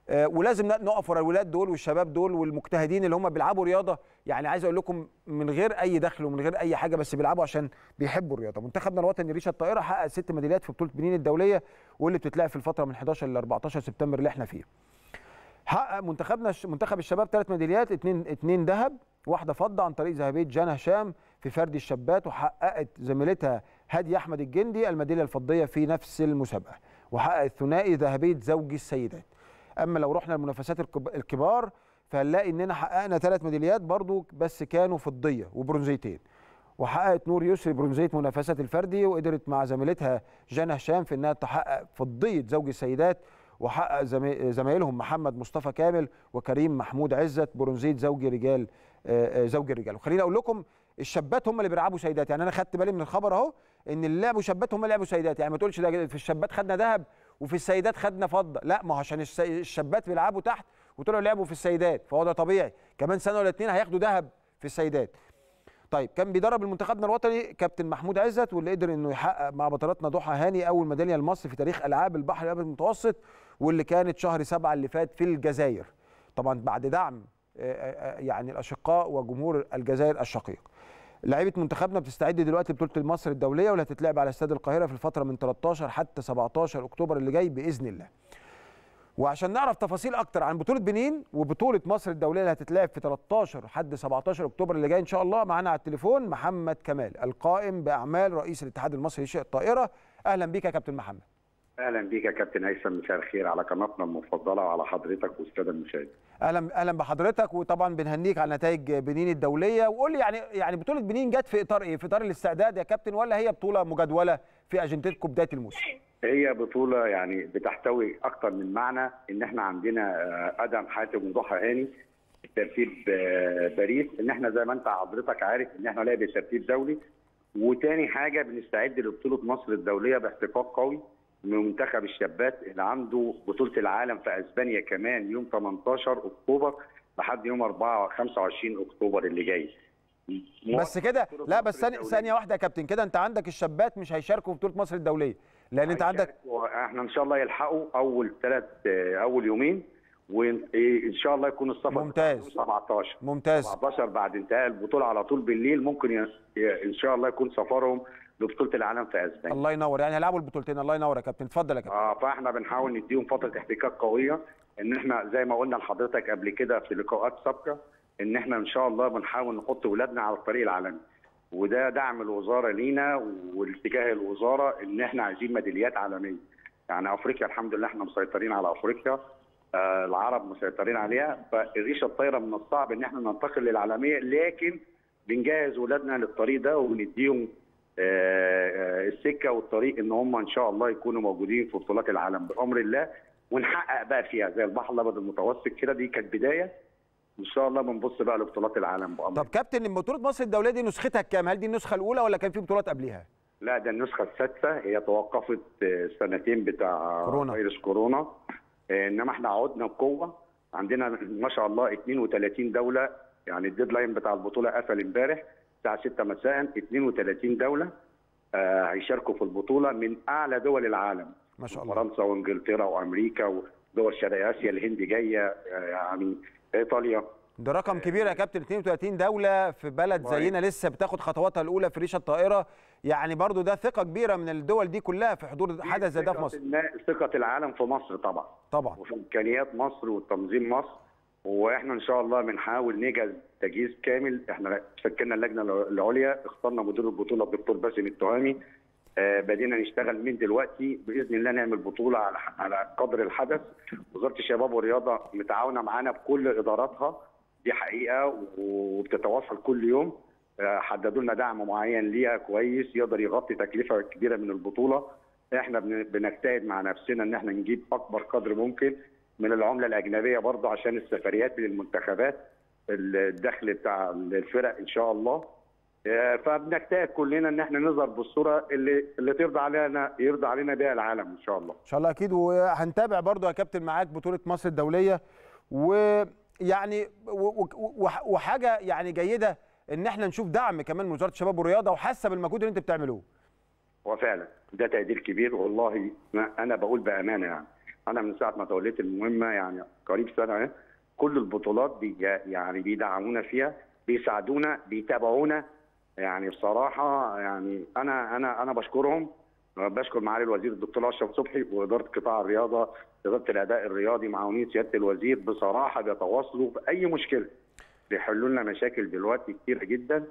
آه، ولازم نقف ورا الولاد دول والشباب دول والمجتهدين اللي هم بيلعبوا رياضة. يعني عايز أقول لكم من غير أي دخل ومن غير أي حاجة بس بيلعبوا عشان بيحبوا الرياضة. منتخبنا الوطني ريشه الطائرة حقق ست ميداليات في بطولة بنين الدولية واللي بتتلعب في الفترة من 11 ل 14 سبتمبر اللي إحنا فيه. حقق منتخبنا منتخب الشباب ثلاث ميداليات اثنين اثنين ذهب واحدة فضة عن طريق ذهبية جان هشام في فرد الشابات وحققت زميلتها هادي أحمد الجندي الميدالية الفضية في نفس المسابقة وحقق الثنائي ذهبية زوجي السيدات. أما لو رحنا المنافسات الكبار فهنلاقي إننا حققنا ثلاث ميداليات برضو بس كانوا فضية وبرونزيتين. وحققت نور يسري برونزيه منافسة الفردي وقدرت مع زميلتها جان هشام في إنها تحقق فضية زوج السيدات وحقق زمايلهم محمد مصطفى كامل وكريم محمود عزت برونزيه زوج رجال زوج الرجال وخليني أقول لكم الشابات هم اللي بيلعبوا سيدات. يعني أنا خدت بالي من الخبر أهو إن اللي لعبوا شابات هم اللي لعبوا سيدات. يعني ما تقولش ده في الشابات خدنا ذهب وفي السيدات خدنا فضة. لا ما هو عشان الشابات بيلعبوا تحت وطلعوا لعبوا في السيدات فهو ده طبيعي. كمان سنة ولا اتنين هياخدوا ذهب في السيدات. طيب كان بيدرب المنتخبنا الوطني كابتن محمود عزت واللي قدر إنه يحقق مع بطلاتنا ضحى هاني أول ميدالية لمصر في تاريخ ألعاب البحر الأبيض المتوسط واللي كانت شهر سبعة اللي فات في الجزائر. طبعا بعد دعم يعني الأشقاء وجمهور الجزائر الشقيق. لعيبة منتخبنا بتستعد دلوقتي لبطولة مصر الدولية واللي هتتلعب على استاد القاهرة في الفترة من 13 حتى 17 أكتوبر اللي جاي بإذن الله. وعشان نعرف تفاصيل أكتر عن بطولة بنين وبطولة مصر الدولية اللي هتتلعب في 13 لحد 17 أكتوبر اللي جاي إن شاء الله معانا على التليفون محمد كمال القائم بأعمال رئيس الاتحاد المصري لشيء الطائرة. أهلا بيك يا كابتن محمد. أهلا بيك يا كابتن هيثم مساء الخير. على قناتنا المفضلة وعلى حضرتك والساده المشاهدين أهلا أهلا بحضرتك. وطبعا بنهنيك على نتائج بنين الدولية. وقول لي يعني يعني بطولة بنين جت في إطار إيه؟ في إطار الاستعداد يا كابتن ولا هي بطولة مجدوله في اجندتكم بداية الموسم؟ هي بطولة يعني بتحتوي أكتر من معنى إن إحنا عندنا أدم حاتم وضحى هاني ترتيب باريس إن إحنا زي ما أنت حضرتك عارف إن إحنا لعبه ترتيب دولي. وتاني حاجة بنستعد لبطولة مصر الدولية باحتكاك قوي. منتخب الشابات اللي عنده بطولة العالم في أسبانيا كمان يوم 18 أكتوبر لحد يوم 4 25 أكتوبر اللي جاي. بس كده؟ لا بس ثانية ثانية واحدة يا كابتن. كده انت عندك الشابات مش هيشاركوا في بطولة مصر الدولية لأن انت عندك إحنا ان شاء الله يلحقوا أول ثلاث أول يومين وان شاء الله يكون السفر ممتاز. 17 ممتاز. 17 بعد انتهاء البطولة على طول بالليل ممكن إن شاء الله يكون سفرهم لبطوله العالم في أسبانيا. الله ينور. يعني هيلعبوا البطولتين. الله ينور يا كابتن. اتفضل يا كابتن. آه فاحنا بنحاول نديهم فترة احتكاك قوية إن إحنا زي ما قلنا لحضرتك قبل كده في لقاءات سابقة إن إحنا إن شاء الله بنحاول نحط اولادنا على الطريق العالمي. وده دعم الوزارة لينا والاتجاه الوزارة إن إحنا عايزين ميداليات عالمية. يعني أفريقيا الحمد لله إحنا مسيطرين على أفريقيا. آه العرب مسيطرين عليها. فالريشه الطايرة من الصعب إن إحنا ننتقل للعالمية لكن بنجهز ولادنا للطريق ده ونديهم آه السكة والطريق إن هم إن شاء الله يكونوا موجودين في بطولات العالم بأمر الله ونحقق بقى فيها زي البحر الأبيض المتوسط كده دي كانت بداية ان شاء الله بنبص بقى لبطولات العالم بأمر طب كابتن بطولة مصر الدولية دي نسختها كام؟ هل دي النسخة الأولى ولا كان في بطولات قبلها؟ لا ده النسخة السادسة هي توقفت سنتين بتاع كورونا. فيروس كورونا إنما إحنا عودنا بقوة عندنا ما شاء الله 32 دولة يعني الديدلاين بتاع البطولة قفل امبارح الساعة 6 مساء 32 دولة آه هيشاركوا في البطولة من أعلى دول العالم. ما شاء الله. فرنسا وإنجلترا وأمريكا ودول شرق آسيا الهند جاية آه يعني إيطاليا. ده رقم كبير يا كابتن 32 دولة في بلد زينا لسه بتاخد خطواتها الأولى في ريشة الطائرة. يعني برضو ده ثقة كبيرة من الدول دي كلها في حضور حدث زي ده في مصر. ثقة العالم في مصر طبعا. طبعا. وفي إمكانيات مصر وتنظيم مصر. وإحنا ان شاء الله بنحاول نجهز تجهيز كامل. إحنا شكلنا اللجنة العليا اخترنا مدير البطولة الدكتور باسم التهامي آه بدينا نشتغل من دلوقتي. بإذن الله نعمل بطولة على على قدر الحدث. وزارة الشباب والرياضة متعاونة معانا بكل إداراتها. دي حقيقة وبتتواصل كل يوم. آه حددوا لنا دعم معين ليها كويس. يقدر يغطي تكلفة كبيرة من البطولة. إحنا بنجتهد مع نفسنا إن إحنا نجيب أكبر قدر ممكن. من العملة الأجنبية برضه عشان السفريات للمنتخبات الدخل بتاع الفرق إن شاء الله. آه، فبنجتهد كلنا إن إحنا نظهر بالصورة اللي اللي ترضى علينا يرضى علينا بها العالم إن شاء الله. إن شاء الله أكيد. وهنتابع برضو يا كابتن معاك بطولة مصر الدولية. ويعني وحاجة يعني جيدة إن إحنا نشوف دعم كمان من وزارة الشباب والرياضة وحاسة بالمجهود اللي أنت بتعملوه. وفعلا ده تقدير كبير والله ما أنا بقول بأمانة يعني. أنا من ساعة ما توليت المهمة يعني قريب سنة كل البطولات بي يعني بيدعمونا فيها بيساعدونا بيتابعونا. يعني بصراحة يعني أنا أنا أنا بشكرهم. بشكر معالي الوزير الدكتور أشرف صبحي وإدارة قطاع الرياضة إدارة الأداء الرياضي معاونيه سيادة الوزير بصراحة بيتواصلوا في اي مشكلة بيحلوا لنا مشاكل دلوقتي كتيرة جدا.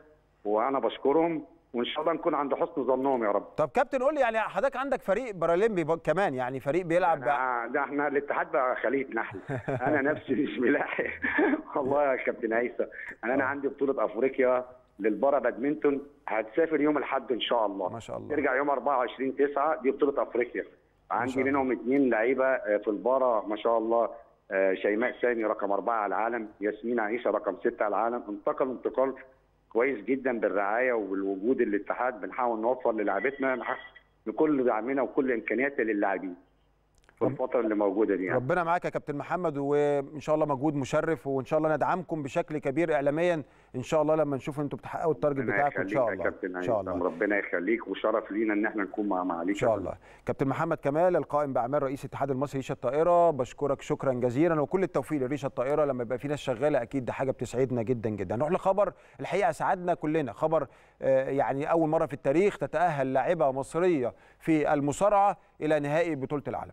وأنا بشكرهم وإن شاء الله نكون عند حسن ظنهم يا رب. طب كابتن قول لي يعني حضرتك عندك فريق بارالمبي ب- كمان يعني فريق بيلعب ب- أنا- ده إحنا الاتحاد بقى خليه نحل أنا نفسي مش ملاحق. والله يا كابتن هيثم أنا أنا عندي بطولة أفريقيا للبارا بادمنتون هتسافر يوم الأحد إن شاء الله. ما شاء الله. ترجع يوم 24 9 دي بطولة أفريقيا. عندي. منهم اثنين لعيبة آه، في البارا ما شاء الله آه، شيماء سامي رقم أربعة على العالم ياسمين عيسى رقم ستة على العالم انتقل انتقال كويس جدا بالرعاية وبالوجود الاتحاد بنحاول نوفر للاعبتنا بكل دعمنا وكل إمكانياتنا للاعبين. الفترة اللي موجودة دي يعني. ربنا معاك يا كابتن محمد وإن شاء الله مجهود مشرف وإن شاء الله ندعمكم بشكل كبير اعلاميا إن شاء الله لما نشوف أنتوا بتحققوا التارجت بتاعكم إن شاء الله كابتن إن شاء الله. ربنا يخليك وشرف لينا إن إحنا نكون مع معاليك إن شاء الله. كابتن محمد كمال القائم بأعمال رئيس الاتحاد المصري ريشه الطائرة بشكرك شكرا جزيلا وكل التوفيق لريشه الطائرة لما يبقى في ناس شغالة أكيد ده حاجة بتسعدنا جدا جدا. نروح لخبر الحقيقة سعدنا كلنا. خبر آه، يعني أول مرة في التاريخ تتأهل لاعبة مصرية في المصارعة إلى نهائي بطولة العالم.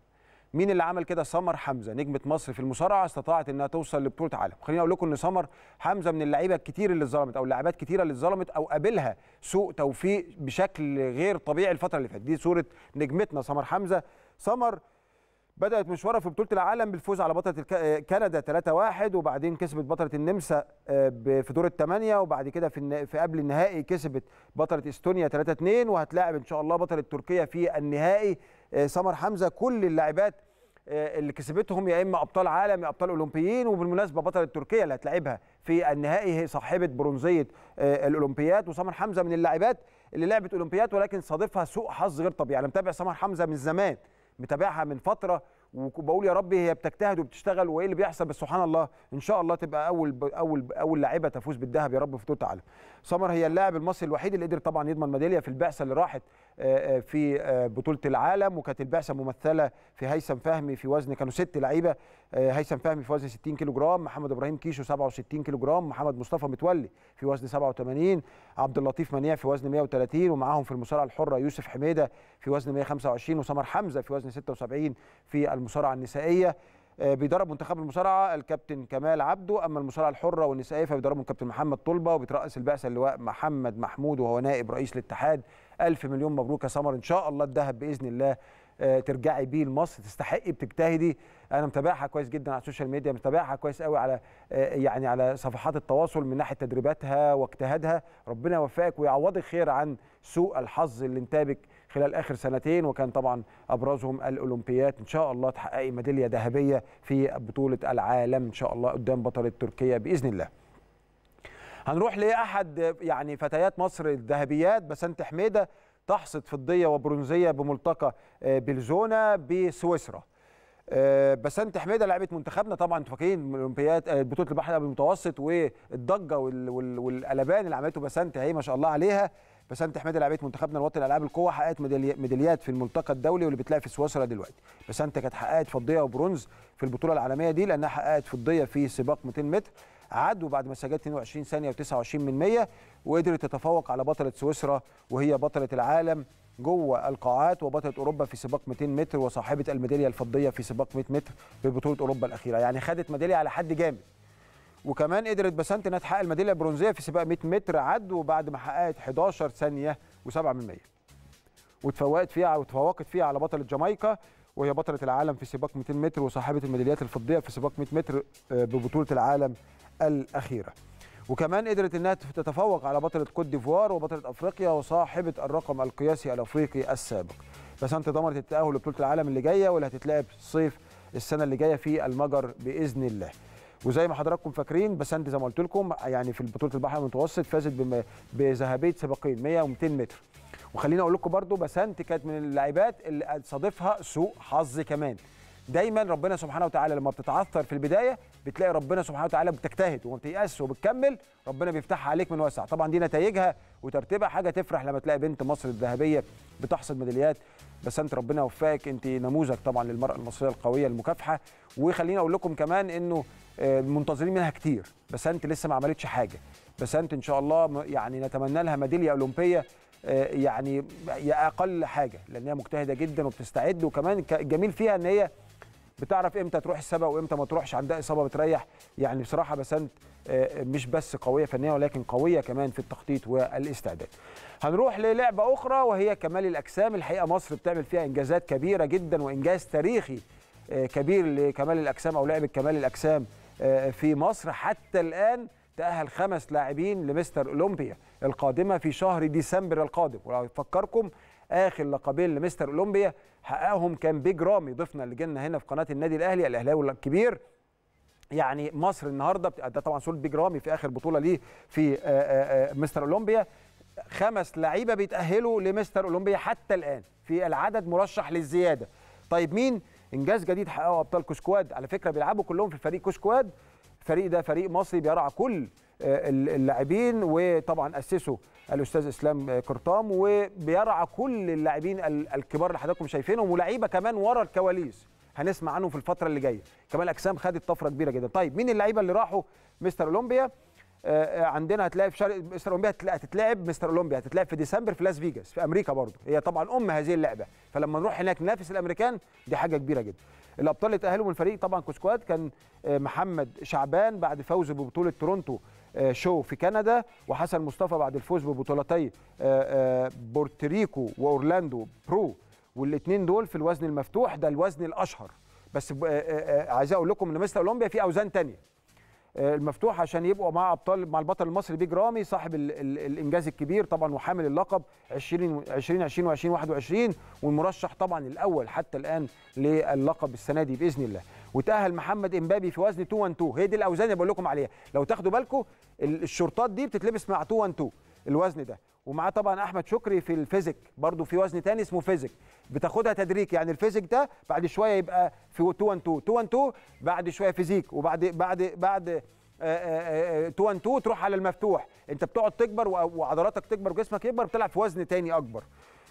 مين اللي عمل كده؟ سمر حمزة نجمة مصر في المصارعة استطاعت إنها توصل لبطولة عالم. خليني أقول لكم إن سمر حمزة من اللعيبة الكتير اللي اتظلمت أو اللاعبات كتيرة اللي اتظلمت أو قابلها سوء توفيق بشكل غير طبيعي الفترة اللي فاتت. دي صورة نجمتنا سمر حمزة. سمر بدأت مشوارها في بطولة العالم بالفوز على بطلة كندا 3-1 وبعدين كسبت بطلة النمسا آه، في دور الثمانيه وبعد كده في في قبل النهائي كسبت بطلة إستونيا 3-2 وهتلاعب إن شاء الله بطلة تركيا في النهائي. سمر حمزة كل اللاعبات آه، اللي كسبتهم يا إما أبطال عالم يا أبطال أولمبيين وبالمناسبة بطلة تركيا اللي هتلاعبها في النهائي هي صاحبة برونزية آه، الأولمبياد. وسمر حمزة من اللاعبات اللي لعبت أولمبياد ولكن صادفها سوء حظ غير طبيعي. أنا متابع سمر حمزة من زمان متابعها من فترة وبقول يا رب هي بتجتهد وبتشتغل وإيه اللي بيحصل؟ بس سبحان الله إن شاء الله تبقى أول أول أول لاعبة تفوز بالذهب يا رب في بطوله العالم. سمر هي اللاعب المصري الوحيد اللي قدر طبعا يضمن ميدالية في البعثة اللي راحت آه، آه، في آه، بطولة العالم وكانت البعثة ممثلة في هيثم فهمي في وزن كانوا ست لعيبة هيثم فهمي في وزن 60 كيلو جرام محمد إبراهيم كيشو 67 كيلو جرام محمد مصطفى متولي في وزن 87 عبد اللطيف منيع في وزن 130 ومعاهم في المصارعة الحرة يوسف حميدة في وزن 125 وسمر حمزة في وزن 76 في المصارعة النسائية. بيدرب منتخب المصارعة الكابتن كمال عبده. أما المصارعة الحرة والنسائية فبيدربهم الكابتن محمد طلبة وبيترأس البعثه اللواء محمد محمود وهو نائب رئيس الاتحاد. ألف مليون مبروك يا سمر. إن شاء الله الذهب بإذن الله آه، ترجعي بيه لمصر. تستحقي بتجتهدي. أنا متابعها كويس جدا على ال social media متابعها كويس قوي على آه، يعني على صفحات التواصل من ناحية تدريباتها واجتهادها. ربنا يوفقك ويعوضك خير عن سوء الحظ اللي انتابك خلال آخر سنتين وكان طبعا أبرزهم الأولمبيات. إن شاء الله تحققي ميدالية ذهبية في بطولة العالم إن شاء الله قدام بطلة تركيا بإذن الله. هنروح لأحد يعني فتيات مصر الذهبيات. بسنت حميدة تحصد فضية وبرونزية بملتقى آه، بلزونا بسويسرا. آه، بسنت حميدة لعبه منتخبنا طبعا أنتوا فاكرين الاولمبياد آه، بطولة البحر المتوسط والضجة وال- وال- والقلبان اللي عملته بسنت اهي ما شاء الله عليها. بسنت حميده لعبه منتخبنا الوطني الالعاب القوة حققت ميدالي- ميداليات في الملتقى الدولي واللي بيتلعب في سويسرا دلوقتي. بسنت كانت حققت فضية وبرونز في البطولة العالمية دي لأنها حققت فضية في سباق 200 متر. عدوا بعد ما سجلت 22 ثانية و29 من 100 وقدرت تتفوق على بطلة سويسرا وهي بطلة العالم جوه القاعات وبطلة أوروبا في سباق 200 متر وصاحبة الميدالية الفضية في سباق 100 متر ببطوله أوروبا الأخيرة. يعني خدت ميدالية على حد جامد. وكمان قدرت بسنت انها تحقق الميدالية البرونزية في سباق 100 متر عدو بعد ما حققت 11 ثانية و7 من 100 وتفوقت فيها وتفوقت فيها على بطلة جامايكا وهي بطلة العالم في سباق 200 متر وصاحبة الميداليات الفضية في سباق 100 متر آه، ببطولة العالم الأخيرة. وكمان قدرت إنها تتفوق على بطلة كوت ديفوار وبطلة أفريقيا وصاحبة الرقم القياسي الأفريقي السابق. بسنت ضمنت التأهل لبطولة العالم اللي جاية واللي هتتلعب صيف السنة اللي جاية في المجر بإذن الله. وزي ما حضراتكم فاكرين بسنت زي ما قلت لكم يعني في بطولة البحر المتوسط فازت بذهبية سباقين 100 و200 متر. وخليني أقول لكم برضو بسنت كانت من اللاعبات اللي صادفها سوء حظ كمان. دايما ربنا سبحانه وتعالى لما بتتعثر في البداية بتلاقي ربنا سبحانه وتعالى بتجتهد وما بتيأس وبتكمل ربنا بيفتحها عليك من واسع. طبعا دي نتائجها وترتيبها حاجة تفرح لما تلاقي بنت مصر الذهبية بتحصد ميداليات. بس أنت ربنا يوفقك أنت نموذج طبعا للمرأة المصرية القوية المكافحة. وخليني أقول لكم كمان إنه آه، منتظرين منها كتير. بس أنت لسه ما عملتش حاجة. بس أنت إن شاء الله يعني نتمنى لها ميدالية أولمبية آه، يعني يا أقل حاجة. لأن هي مجتهدة جدا وبتستعد. وكمان الجميل فيها إن هي بتعرف إمتى تروح السبق وامتى ما تروحش عندها إصابة بتريح. يعني بصراحة بسنت آه، مش بس قوية فنيا ولكن قوية كمان في التخطيط والاستعداد. هنروح للعبة أخرى وهي كمال الأجسام. الحقيقة مصر بتعمل فيها إنجازات كبيرة جدا وإنجاز تاريخي آه، كبير لكمال الأجسام أو لعبة كمال الأجسام آه، في مصر. حتى الآن تأهل خمس لاعبين لمستر أولمبيا القادمة في شهر ديسمبر القادم. ولو آخر لقبين لمستر أولمبيا. حققهم كان بيج رامي ضيفنا اللي جالنا هنا في قناة النادي الأهلي الأهلاوي الكبير. يعني مصر النهارده ده طبعا صورة بيج رامي في آخر بطولة ليه في آه، آه، آه، مستر أولمبيا. خمس لعيبة بيتأهلوا لمستر أولمبيا حتى الآن في العدد مرشح للزيادة. طيب مين؟ إنجاز جديد حققه أبطال كوسكواد. على فكرة بيلعبوا كلهم في فريق كوسكواد. الفريق ده فريق مصري بيرعى كل اللاعبين وطبعا اسسه الأستاذ إسلام قرطام وبيرعى كل اللاعبين ال- الكبار اللي حضراتكم شايفينهم ولاعيبه كمان ورا الكواليس. هنسمع عنهم في الفترة اللي جاية. كمال أجسام خدت طفرة كبيرة جدا. طيب مين اللعيبة اللي راحوا؟ مستر أولمبيا عندنا هتلاقي في شهر مستر أولمبيا هتتلعب مستر أولمبيا هتتلعب في ديسمبر في لاس فيجاس في أمريكا برضه. هي طبعا أم هذه اللعبة. فلما نروح هناك ننافس الأمريكان دي حاجة كبيرة جدا. الأبطال اللي اتاهلوا من فريق طبعا كوسكواد كان آه، محمد شعبان بعد فوزه ببطولة تورونتو آه، show في كندا وحسن مصطفى بعد الفوز ببطولتي آه، آه، بورتريكو وأورلاندو pro. والاثنين دول في الوزن المفتوح ده الوزن الأشهر. بس آه، آه، آه، عايز أقول لكم إن مستر أولمبيا في أوزان تانية. آه، المفتوح عشان يبقوا مع أبطال مع البطل المصري بيج رامي صاحب ال ال الإنجاز الكبير طبعا وحامل اللقب 20 2020 و2021 والمرشح طبعا الأول حتى الآن للقب السنة دي بإذن الله. وتأهل محمد إمبابي في وزن 212 هي دي الأوزان اللي بقول لكم عليها. لو تاخدوا بالكم ال- الشورتات دي بتتلبس مع 212 الوزن ده. ومعاه طبعا أحمد شكري في ال physique. برضو في وزن تاني اسمه physique. بتاخدها تدريج. يعني ال physique ده بعد شوية يبقى في 212 212 بعد شوية physique. وبعد بعد بعد 212 تروح على المفتوح. انت بتقعد تكبر وعضلاتك تكبر وجسمك يكبر بتلعب في وزن تاني أكبر.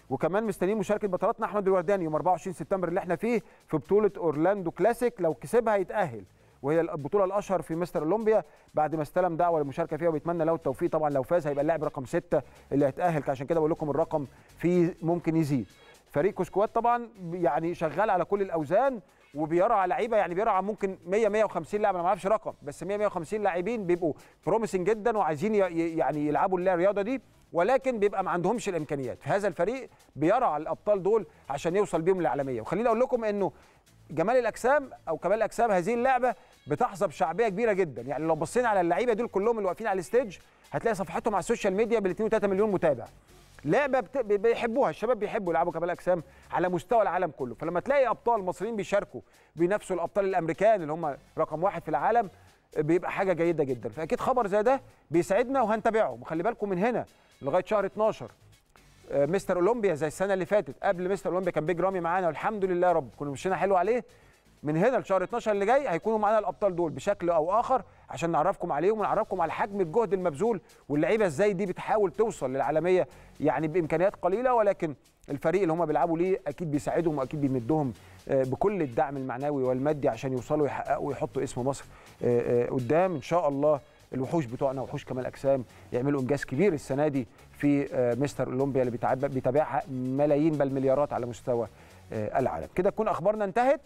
وكمان مستنيين مشاركة بطلنا أحمد الورداني. يوم 24 سبتمبر اللي إحنا فيه في بطولة أورلاندو كلاسيك. لو كسبها يتأهل. وهي البطولة الأشهر في مستر أولمبيا. بعد ما استلم دعوة للمشاركة فيها وبيتمنى له التوفيق طبعا لو فاز هيبقى اللاعب رقم ستة اللي هيتأهل. عشان كده بقول لكم الرقم فيه ممكن يزيد. فريق كوسكواد طبعا يعني شغال على كل الأوزان وبيرعى لعيبة يعني بيرعى ممكن 100 150 لاعب. أنا ما أعرفش رقم بس 100 150 لاعبين بيبقوا promising جدا وعايزين يعني يلعبوا الرياضة دي. ولكن بيبقى ما عندهمش الإمكانيات. هذا الفريق بيرعى الأبطال دول عشان يوصل بيهم للعالميه وخليني أقول لكم إنه جمال الأجسام أو كمال الأجسام هذه اللعبة بتحظى بشعبية كبيرة جدا. يعني لو بصينا على اللعيبة دول كلهم اللي واقفين على ال stage هتلاقي صفحتهم على ال social media بال 2 3 مليون متابع. لعبة بت... بي- بيحبوها الشباب بيحبوا يلعبوا كمال أجسام على مستوى العالم كله. فلما تلاقي أبطال مصريين بيشاركوا بينافسوا الأبطال الأمريكان اللي هم رقم واحد في العالم بيبقى حاجة جيدة جدا. فأكيد خبر زي ده بيسعدنا وهنتابعه. وخلي بالكم من هنا لغاية شهر 12 آه، مستر أولمبيا زي السنة اللي فاتت قبل مستر أولمبيا كان بيج رامي معانا والحمد لله يا رب كنا مشينا حلو عليه. من هنا لشهر 12 اللي جاي هيكونوا معانا الأبطال دول بشكل أو آخر عشان نعرفكم عليهم ونعرفكم على حجم الجهد المبذول واللعيبة إزاي دي بتحاول توصل للعالمية يعني بإمكانيات قليلة ولكن الفريق اللي هم بيلعبوا ليه أكيد بيساعدهم وأكيد بيمدهم آه، بكل الدعم المعنوي والمادي عشان يوصلوا يحققوا ويحطوا اسم مصر آه، آه، قدام. إن شاء الله الوحوش بتوعنا وحوش كمال أجسام يعملوا إنجاز كبير السنة دي في مستر أولمبيا اللي بيتابعها ملايين بل مليارات على مستوى العالم. كده تكون أخبارنا انتهت.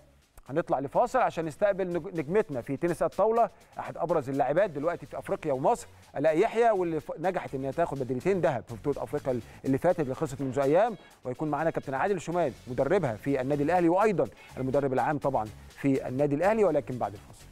هنطلع لفاصل عشان نستقبل نج- نجمتنا في تنس الطاولة. أحد أبرز اللاعبات دلوقتي في أفريقيا ومصر ألاء يحيى واللي نجحت إن هي تاخد ميداليتين ذهب في بطولة أفريقيا اللي فاتت اللي خلصت منذ أيام. ويكون معانا كابتن عادل شمال مدربها في النادي الأهلي وأيضا المدرب العام طبعا في النادي الأهلي. ولكن بعد الفاصل.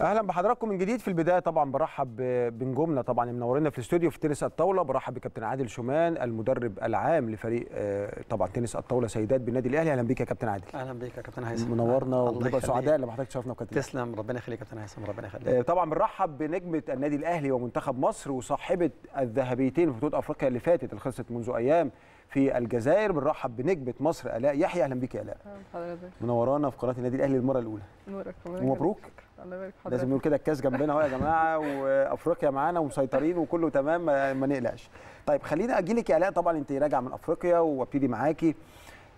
أهلا بحضراتكم من جديد. في البداية طبعا برحب بنجومنا طبعا منورنا في الاستوديو في تنس الطاولة. برحب بكابتن عادل شومان المدرب العام لفريق آه، طبعا تنس الطاولة سيدات بالنادي الأهلي. أهلا بيك يا كابتن عادل. أهلا بيك يا كابتن هيثم. منورنا يخليك. سعداء لما حضرتك تشرفنا وكابتن. تسلم ربنا يخليك يا كابتن هيثم ربنا يخليك. آه، طبعا بنرحب بنجمة النادي الأهلي ومنتخب مصر وصاحبة الذهبيتين في بطولة أفريقيا اللي فاتت اللي خلصت منذ أيام في الجزائر. بنرحب بنجمة مصر ألاء يحيى. أهلا بيك يا ألاء. حضرتك منورانا في قناة النادي الأهلي للمره الأولى. يخليك. الله يبارك لازم نقول كده الكاس جنبنا اهو يا جماعة وأفريقيا معانا ومسيطرين وكله تمام ما, نقلقش. طيب خلينا أجي لك يا الاء طبعا أنت راجعه من أفريقيا وأبتدي معاكي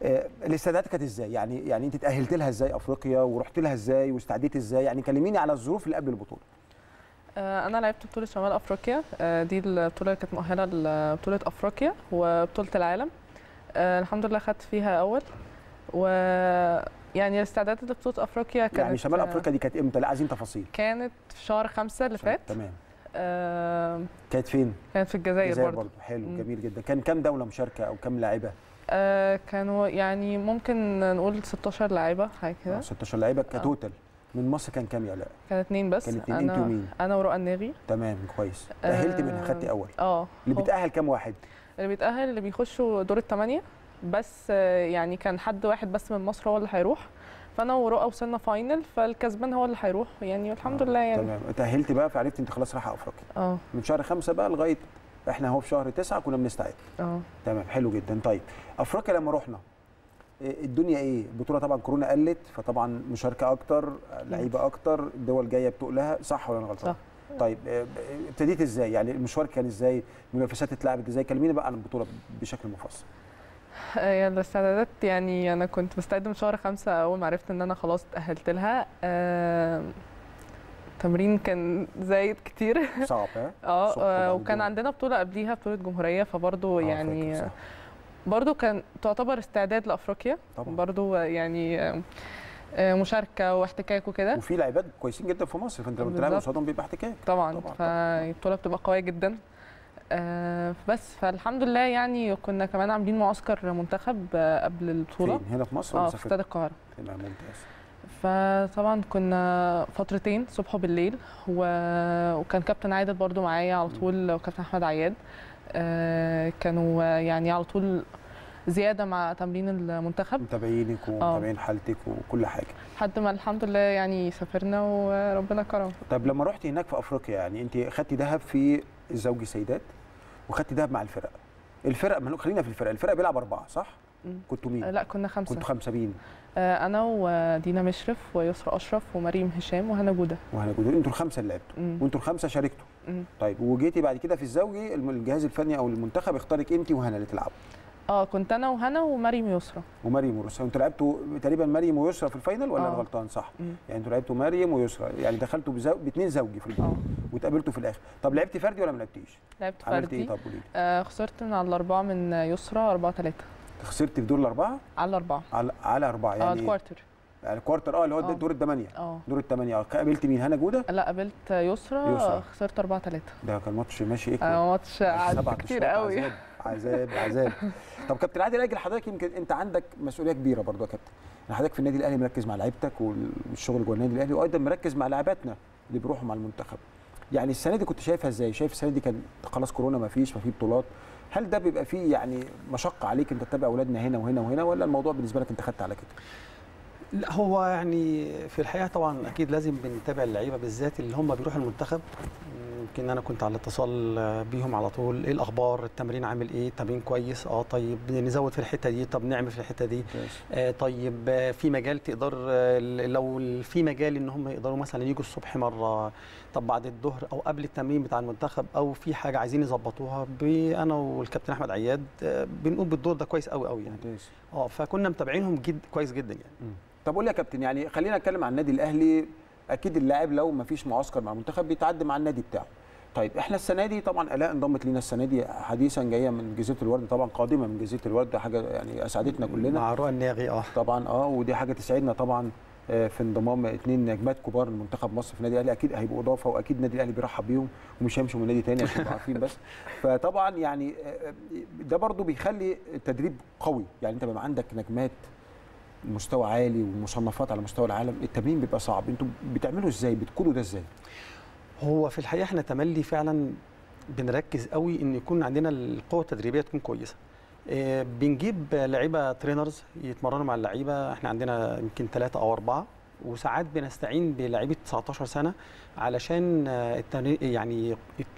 آه، الاستعدادات كانت إزاي؟ يعني يعني أنت تأهلت لها إزاي أفريقيا ورحت لها إزاي واستعديت إزاي؟ يعني كلميني على الظروف اللي قبل البطولة. آه، أنا لعبت بطولة شمال أفريقيا آه، دي البطولة اللي كانت مؤهلة لبطولة أفريقيا وبطولة العالم الحمد لله خدت فيها أول و يعني الاستعدادات لبطولة أفريقيا كانت يعني شمال آه، أفريقيا دي كانت إمتى؟ لا عايزين تفاصيل. كانت في شهر خمسة اللي فات تمام. آه، كانت فين؟ كانت في الجزائر الجزائر برضه حلو مم. جميل جدا. كان كام دولة مشاركة أو كام لاعبة؟ آه، كانوا يعني ممكن نقول 16 لاعيبه حاجة آه، كده 16 لعيبه كتوتال. من مصر كان كام يا الاء؟ كان اتنين بس كان اتنين أنت ومين؟ أنا ورؤى الناغي تمام كويس. تأهلت آه، منها خدتي أول. آه اللي بيتأهل كام واحد؟ اللي بيتأهل اللي بيخشوا دور الثمانية بس يعني كان حد واحد بس من مصر هو اللي هيروح. فأنا ورؤى وصلنا فاينل فالكسبان هو اللي هيروح. يعني الحمد آه، لله يعني. تمام. تأهلت بقى فعرفت أنت خلاص رايحة أفريقيا. آه. من شهر خمسة بقى لغاية إحنا أهو في شهر تسعة كنا بنستعد. آه. تمام. حلو جدا. طيب أفريقيا لما رحنا إيه الدنيا إيه؟ البطولة طبعا كورونا قلت فطبعا مشاركة أكتر لعيبة أكتر الدول جاية بتقلها صح ولا أنا غلطان؟ صح. طيب إيه، ابتديت إزاي؟ يعني المشوار كان إزاي؟ المنافسات اتلعبت إزاي؟ كلميني بقى عن البطولة بشكل مفصل. آه، الاستعدادات يعني أنا كنت مستعدة من شهر خمسة أول ما عرفت إن أنا خلاص اتأهلت لها. آه، تمرين كان زايد كتير. صعب آه آه، وكان. عندنا بطولة قبليها بطولة جمهورية فبرضه آه، يعني. برضه كان تعتبر استعداد لأفريقيا. طبعا. برضه يعني مشاركة واحتكاك وكده. وفي لعيبات كويسين جدا في مصر فأنت لما بتلعب. قصادهم بيبقى احتكاك. طبعا. طبعاً، فالبطولة بتبقى قوية جدا. بس فالحمد لله يعني كنا كمان عاملين معسكر منتخب آه، قبل البطولة. فين؟ هنا في مصر آه في؟ استاد القاهرة. ممتاز. فطبعا كنا فترتين صبح وبالليل و... وكان كابتن عادل برضو معايا على طول وكابتن أحمد عياد. آه، كانوا يعني على طول زيادة مع تمرين المنتخب. متابعينك ومتابعين حالتك وكل حاجة. لحد ما الحمد لله يعني سافرنا وربنا كرم طب لما رحتي هناك في أفريقيا يعني أنت خدتي ذهب في الزوجي سيدات؟ وخدتي ذهب مع الفرق. الفرق ما خلينا في الفرق. الفرق بيلعب أربعة صح. كنتوا مين؟ لا كنا خمسة. كنتوا خمسة مين؟ آه، أنا ودينا مشرف ويسرا أشرف ومريم هشام وهنا جودة. وهنا كنتوا أنتوا الخمسة اللي لعبتوا. وانتوا الخمسة شاركتوا. طيب وجيتي بعد كده في الزوجي الجهاز الفني أو المنتخب اختارك انت وهنا اللي تلعبوا. آه كنت انا وهنا ومريم يسرا. ومريم ويسرا أنتوا لعبتوا تقريبا مريم ويسرا في ال final ولا أنا آه. غلطان؟ صح. مم. يعني أنتوا لعبتوا مريم ويسرا. يعني دخلتوا بزو... باثنين زوجي في البطوله آه. واتقابلتوا في الآخر. طب لعبتي فردي ولا ما لعبتيش؟ لعبت عملتي فردي. إيه طب قولي لي. آه خسرت من على الأربعة من يسرى أربعة تلاتة. خسرتي في دور الأربعة؟ على الأربعة. على على اربعه آه يعني ال quarter. يعني quarter آه اللي هو آه. دور الثمانيه آه. دور الثمانيه آه قابلت مين؟ هنا جودة؟ لا قابلت يسرى يسرى. خسرت أربعة تلاتة. ده كان ماتش ماشي اكل آه ماتش قعد كتير قوي عذاب عذاب. طب كابتن عادل أجل حضرتك يمكن أنت عندك مسؤولية كبيرة برضو يا كابتن. حضرتك في النادي الأهلي مركز مع لعيبتك والشغل جوه النادي الأهلي وأيضا مركز مع لاعباتنا اللي بيروحوا مع المنتخب. يعني السنة دي كنت شايفها إزاي؟ شايف السنة دي كان خلاص كورونا ما فيش ما في بطولات. هل ده بيبقى فيه يعني مشقة عليك أنت تتابع أولادنا هنا وهنا وهنا ولا الموضوع بالنسبة لك أنت خدت على كده؟ لا هو يعني في الحقيقة طبعا أكيد لازم بنتابع اللعيبة بالذات اللي هم بيروحوا المنتخب. يمكن أنا كنت على اتصال بيهم على طول. إيه الأخبار؟ التمرين عامل إيه؟ التمرين كويس؟ آه طيب. نزود في الحتة دي. طب نعمل في الحتة دي. آه طيب. آه في مجال تقدر آه لو في مجال إن هم يقدروا مثلا يجوا الصبح مرة طب بعد الظهر أو قبل التمرين بتاع المنتخب أو في حاجة عايزين يظبطوها؟ أنا والكابتن أحمد عياد آه بنقوم بالدور ده كويس قوي قوي يعني. آه فكنا متابعينهم جد كويس جدا يعني. مم. طب قول لي يا كابتن يعني خلينا نتكلم عن النادي الأهلي. أكيد اللاعب لو ما فيش معسكر مع المنتخب بيتعدي مع النادي بتاعه. طيب إحنا السنة دي طبعا ألاء انضمت لينا السنة دي حديثا جاية من جزيرة الورد طبعا قادمة من جزيرة الورد حاجة يعني أسعدتنا كلنا. مع رؤى الناغي آه. طبعا آه ودي حاجة تسعدنا طبعا آه، في انضمام اثنين نجمات كبار لمنتخب مصر في النادي الأهلي. أكيد هيبقوا إضافة وأكيد النادي الأهلي بيرحب بيهم ومش هيمشوا من نادي تاني عشان عارفين بس. فطبعا يعني آه، ده برضو بيخلي التدريب قوي. يعني أنت بيبقى عندك نجمات مستوى عالي ومصنفات على مستوى العالم التمرين بيبقى صعب. أنتوا بتعملوا إزاي؟ بتقودوا ده إزاي؟ هو في الحقيقة إحنا تملي فعلا بنركز قوي إن يكون عندنا القوة التدريبية تكون كويسة. آه، بنجيب لعيبة ترينرز يتمرنوا مع اللعيبة. إحنا عندنا يمكن ثلاثة أو أربعة. وساعات بنستعين بلعيبة 19 سنة علشان التمرين يعني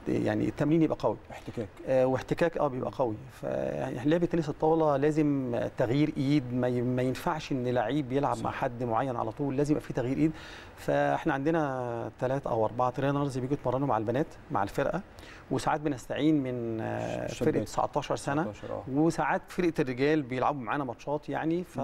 يعني التمرين يبقى قوي. احتكاك. آه، واحتكاك آه بيبقى قوي. فلعبه تنس الطاولة لازم تغيير إيد. ما ينفعش إن لعيب يلعب صح. مع حد معين على طول. لازم يبقى في تغيير إيد. فاحنا عندنا ثلاثة أو أربعة ترينرز بيجوا يتمرنوا مع البنات مع الفرقة. وساعات بنستعين من آه،. فرقة 19 سنة. 19 آه. وساعات فرقة الرجال بيلعبوا معانا ماتشات يعني ف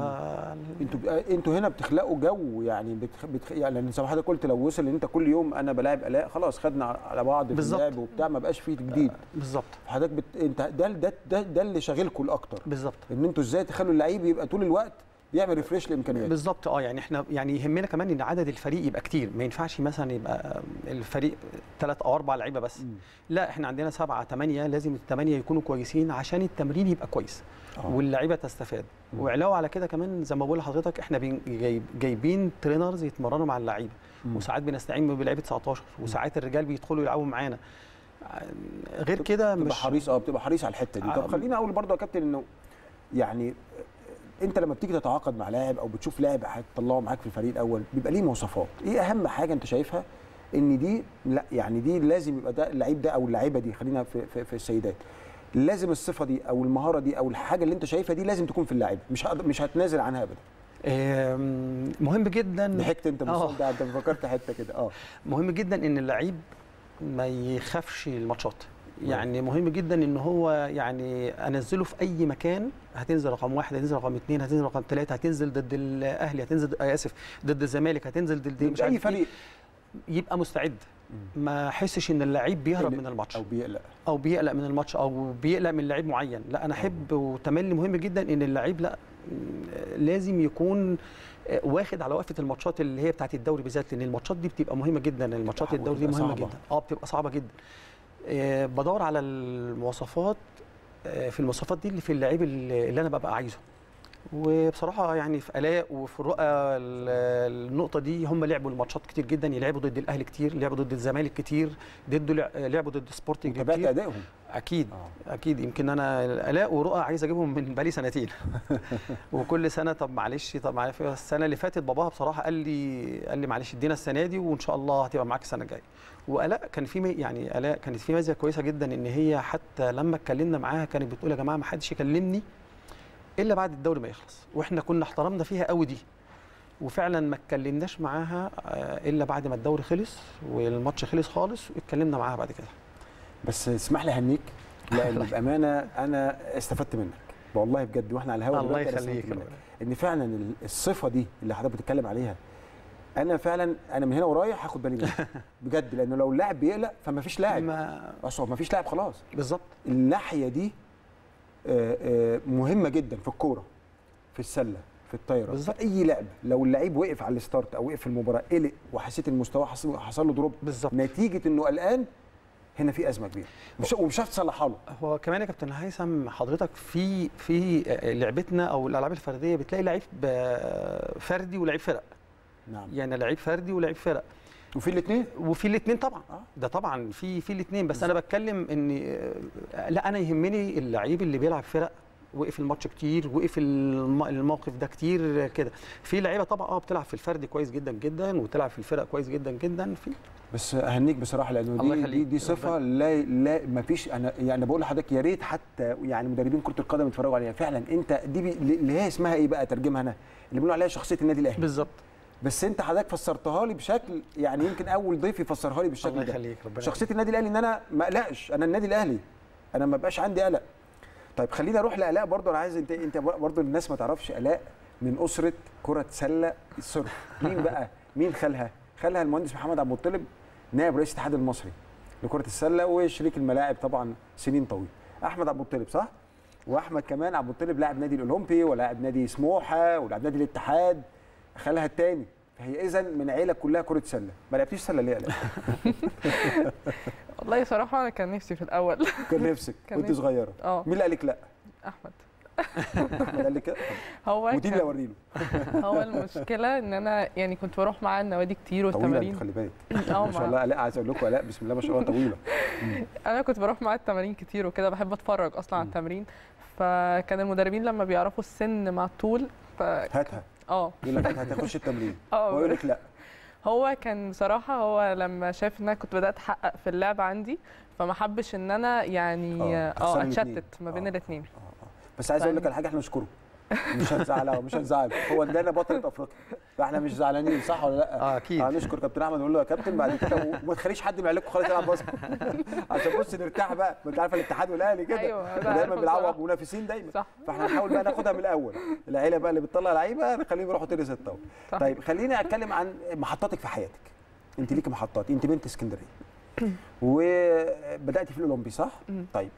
أنتوا بقى- أنتوا هنا بتخلقوا جو يعني بتخ... بتخ... يعني لأن زي ما حضرتك قلت لو وصل إن أنت كل يوم أنا بلاعب ألاء خلاص خدنا على بعض في. اللعب وبتاع ما بقاش فيه جديد. بالظبط. حضرتك بت... انت ده ده ده, ده اللي شاغلكم الأكتر. بالظبط. إن أنتوا إزاي تخلوا اللعيب يبقى طول الوقت بيعمل refresh لإمكانياته بالظبط آه يعني إحنا يعني يهمنا كمان إن عدد الفريق يبقى كتير ما ينفعش مثلا يبقى الفريق ثلاث أو أربع لعيبة بس مم. لا إحنا عندنا سبعة ثمانيه لازم الثمانيه يكونوا كويسين عشان التمرين يبقى كويس آه. واللعيبة تستفاد. وعلاوه على كده كمان زي ما بقول لحضرتك إحنا جايب جايبين trainers يتمرنوا مع اللعيبة. وساعات بنستعين بلعيبة 19 وساعات الرجال بيدخلوا يلعبوا معانا غير كده بتبقى مش حريص آه بتبقى حريص على الحتة دي آه. طب خليني أقول برضه يا كابتن إنه يعني انت لما بتيجي تتعاقد مع لاعب أو بتشوف لاعب هتطلعه معاك في الفريق الأول بيبقى ليه مواصفات. إيه اهم حاجة انت شايفها؟ ان دي لا يعني دي لازم يبقى ده اللعيب ده أو اللعيبة دي خلينا في, في, في السيدات. لازم الصفة دي أو المهارة دي أو الحاجة اللي انت شايفها دي لازم تكون في اللاعب مش مش هتنازل عنها ابدا. مهم جدا ضحكت انت من آه. ده انت فكرت حتة كده. آه. مهم جدا إن اللعيب ما يخافش الماتشات. يعني مهم جدا إن هو يعني أنزله في أي مكان. هتنزل رقم واحد هتنزل رقم اثنين هتنزل رقم ثلاثة هتنزل ضد الأهلي هتنزل آه آسف ضد الزمالك هتنزل ضد مش اي. فريق يبقى مستعد. ما أحسش إن اللعيب بيهرب من الماتش. أو بيقلق. أو بيقلق من الماتش أو بيقلق من لعيب معين. لا أنا أحب وتملي مهم جدا إن اللعيب لا لازم يكون واخد على وقفة الماتشات اللي هي بتاعت الدوري بالذات لأن الماتشات دي بتبقى مهمة جدا. الماتشات الدوري دي صعبة. مهمة جدا. آه بتبقى صعبة جدا. بدور على المواصفات آه، في المواصفات دي اللي في اللعيب اللي أنا ببقى عايزه. وبصراحة يعني في ألاء وفي ال- النقطة دي هم لعبوا الماتشات كتير جدا. يلعبوا ضد الأهلي كتير لعبوا ضد الزمالك كتير ضد لعبوا ضد سبورتنج كتير. أدائهم. أكيد آه. أكيد. يمكن أنا الاء ورؤى عايز أجيبهم من بقالي سنتين. وكل سنة طب معلش طب معلش. السنة اللي فاتت باباها بصراحة قال لي قال لي معلش ادينا السنة دي وإن شاء الله هتبقى معاك السنة الجاية. وألاء كان في يعني ألاء كانت في ميزة كويسة جدا إن هي حتى لما اتكلمنا معاها كانت بتقول يا جماعة ما حدش يكلمني إلا بعد الدوري ما يخلص. وإحنا كنا احترمنا فيها قوي دي. وفعلا ما اتكلمناش معاها آه، إلا بعد ما الدوري خلص والماتش خلص خالص واتكلمنا معاها بعد كده. بس اسمح لي هنيك لأن بامانه أنا استفدت منك. والله بجد وإحنا على الهواء الله يخليك. إن فعلا ال- الصفة دي اللي حضرتك بتتكلم عليها أنا فعلا أنا من هنا ورايح هاخد بالي منها. بجد لأنه لو اللاعب بيقلق فما فيش لاعب. ما أصلا ما فيش لاعب خلاص. بالظبط. الناحية دي مهمة جدا في الكورة في السلة في الطايرة بالظبط. في أي لعبة. لو اللعيب وقف على ال start أو وقف في المباراة قلق وحسيت المستوى حصل حصل له drop. بالظبط. نتيجة إنه قلقان هنا في أزمة كبيرة. مش ومش هتصلحها له. هو كمان يا كابتن هيثم حضرتك في في لعبتنا أو الألعاب الفردية بتلاقي لعيب فردي ولعيب فرق. نعم. يعني لعيب فردي ولعيب فرق. وفي الاثنين؟ وفي الاثنين طبعا. آه. ده طبعا في في الاثنين. بس أنا بتكلم إن لا أنا يهمني اللعيب اللي بيلعب فرق. وقف الماتش كتير وقف الم- الموقف ده كتير كده. في لعيبة طبعا آه بتلعب في الفردي كويس جدا جدا وتلعب في الفرق كويس جدا جدا. في بس أهنيك بصراحة لأنه دي دي. دي صفة لا لا ما فيش أنا يعني بقول لحضرتك يا ريت حتى يعني مدربين كرة القدم يتفرجوا عليها. فعلا أنت دي اللي هي اسمها إيه بقى ترجمها أنا؟ اللي بيقولوا عليها شخصية النادي الأهلي. بالظبط. بس انت حضرتك فسرتها لي بشكل يعني يمكن أول ضيف يفسرها لي الله بالشكل ده. يخليك ربنا شخصية النادي الأهلي إن أنا ما أقلقش أنا النادي الأهلي أنا ما بقاش عندي قلق. طيب خلينا أروح لالاء برضه أنا عايز أنت أنت برضه الناس ما تعرفش الاء من أسرة كرة سلة الصرف. مين بقى؟ مين خالها؟ خالها المهندس محمد عبد المطلب نائب رئيس الاتحاد المصري لكرة السلة وشريك الملاعب طبعا سنين طويله أحمد عبد المطلب صح؟ وأحمد كمان عبد المطلب لاعب نادي الأولمبي ولاعب نادي سموحة ولاعب نادي الاتحاد. خالها الثاني فهي اذا من عيلة كلها كرة سلة. ما لعبتيش سلة ليه؟ والله صراحة أنا كان نفسي في الأول. كان نفسك؟ وأنت. صغيرة. آه. مين اللي قال لك لا؟ أحمد. ده اللي كده هو ودي اللي كان اوري له هو المشكلة إن أنا يعني كنت بروح معاه النوادي كتير والتمارين. خلي بالك. آه ما شاء الله. لا عايز أقول لكم لا بسم الله ما شاء الله طويلة. أنا كنت بروح معاه التمارين كتير وكده. بحب أتفرج أصلا على. التمرين. فكان المدربين لما بيعرفوا السن مع الطول ف هاتها. آه. يقول لك هتخش التمرين. آه. ويقول لك لا. هو كان بصراحة هو لما شاف إن أنا كنت بدأت أحقق في اللعب عندي فما حبش إن أنا يعني آه، آه الاتنين. أتشتت ما بين آه. الاثنين آه، آه. بس عايز أقول لك على حاجة إحنا نشكره مش هنزعله مش هنزعله هو ادانا بطله أفريقيا. فاحنا مش زعلانين صح ولا لأ؟ آه أكيد. هنشكر كابتن أحمد ونقول له يا كابتن بعد كده وما تخليش حد من عيالكم خالص يلعب باسكت. عشان بص نرتاح بقى. ما انت عارفه الاتحاد والأهلي كده. أيوة، دايما بيلعبوا. منافسين دايما. صح. فاحنا نحاول بقى ناخدها من الأول. العيلة بقى اللي بتطلع لعيبة نخليهم يروحوا تنس الطاولة. طيب خليني أتكلم عن محطاتك في حياتك. أنت ليكي محطات. أنت بنت اسكندرية. وبداتي في الأولمبي صح؟ مم. طيب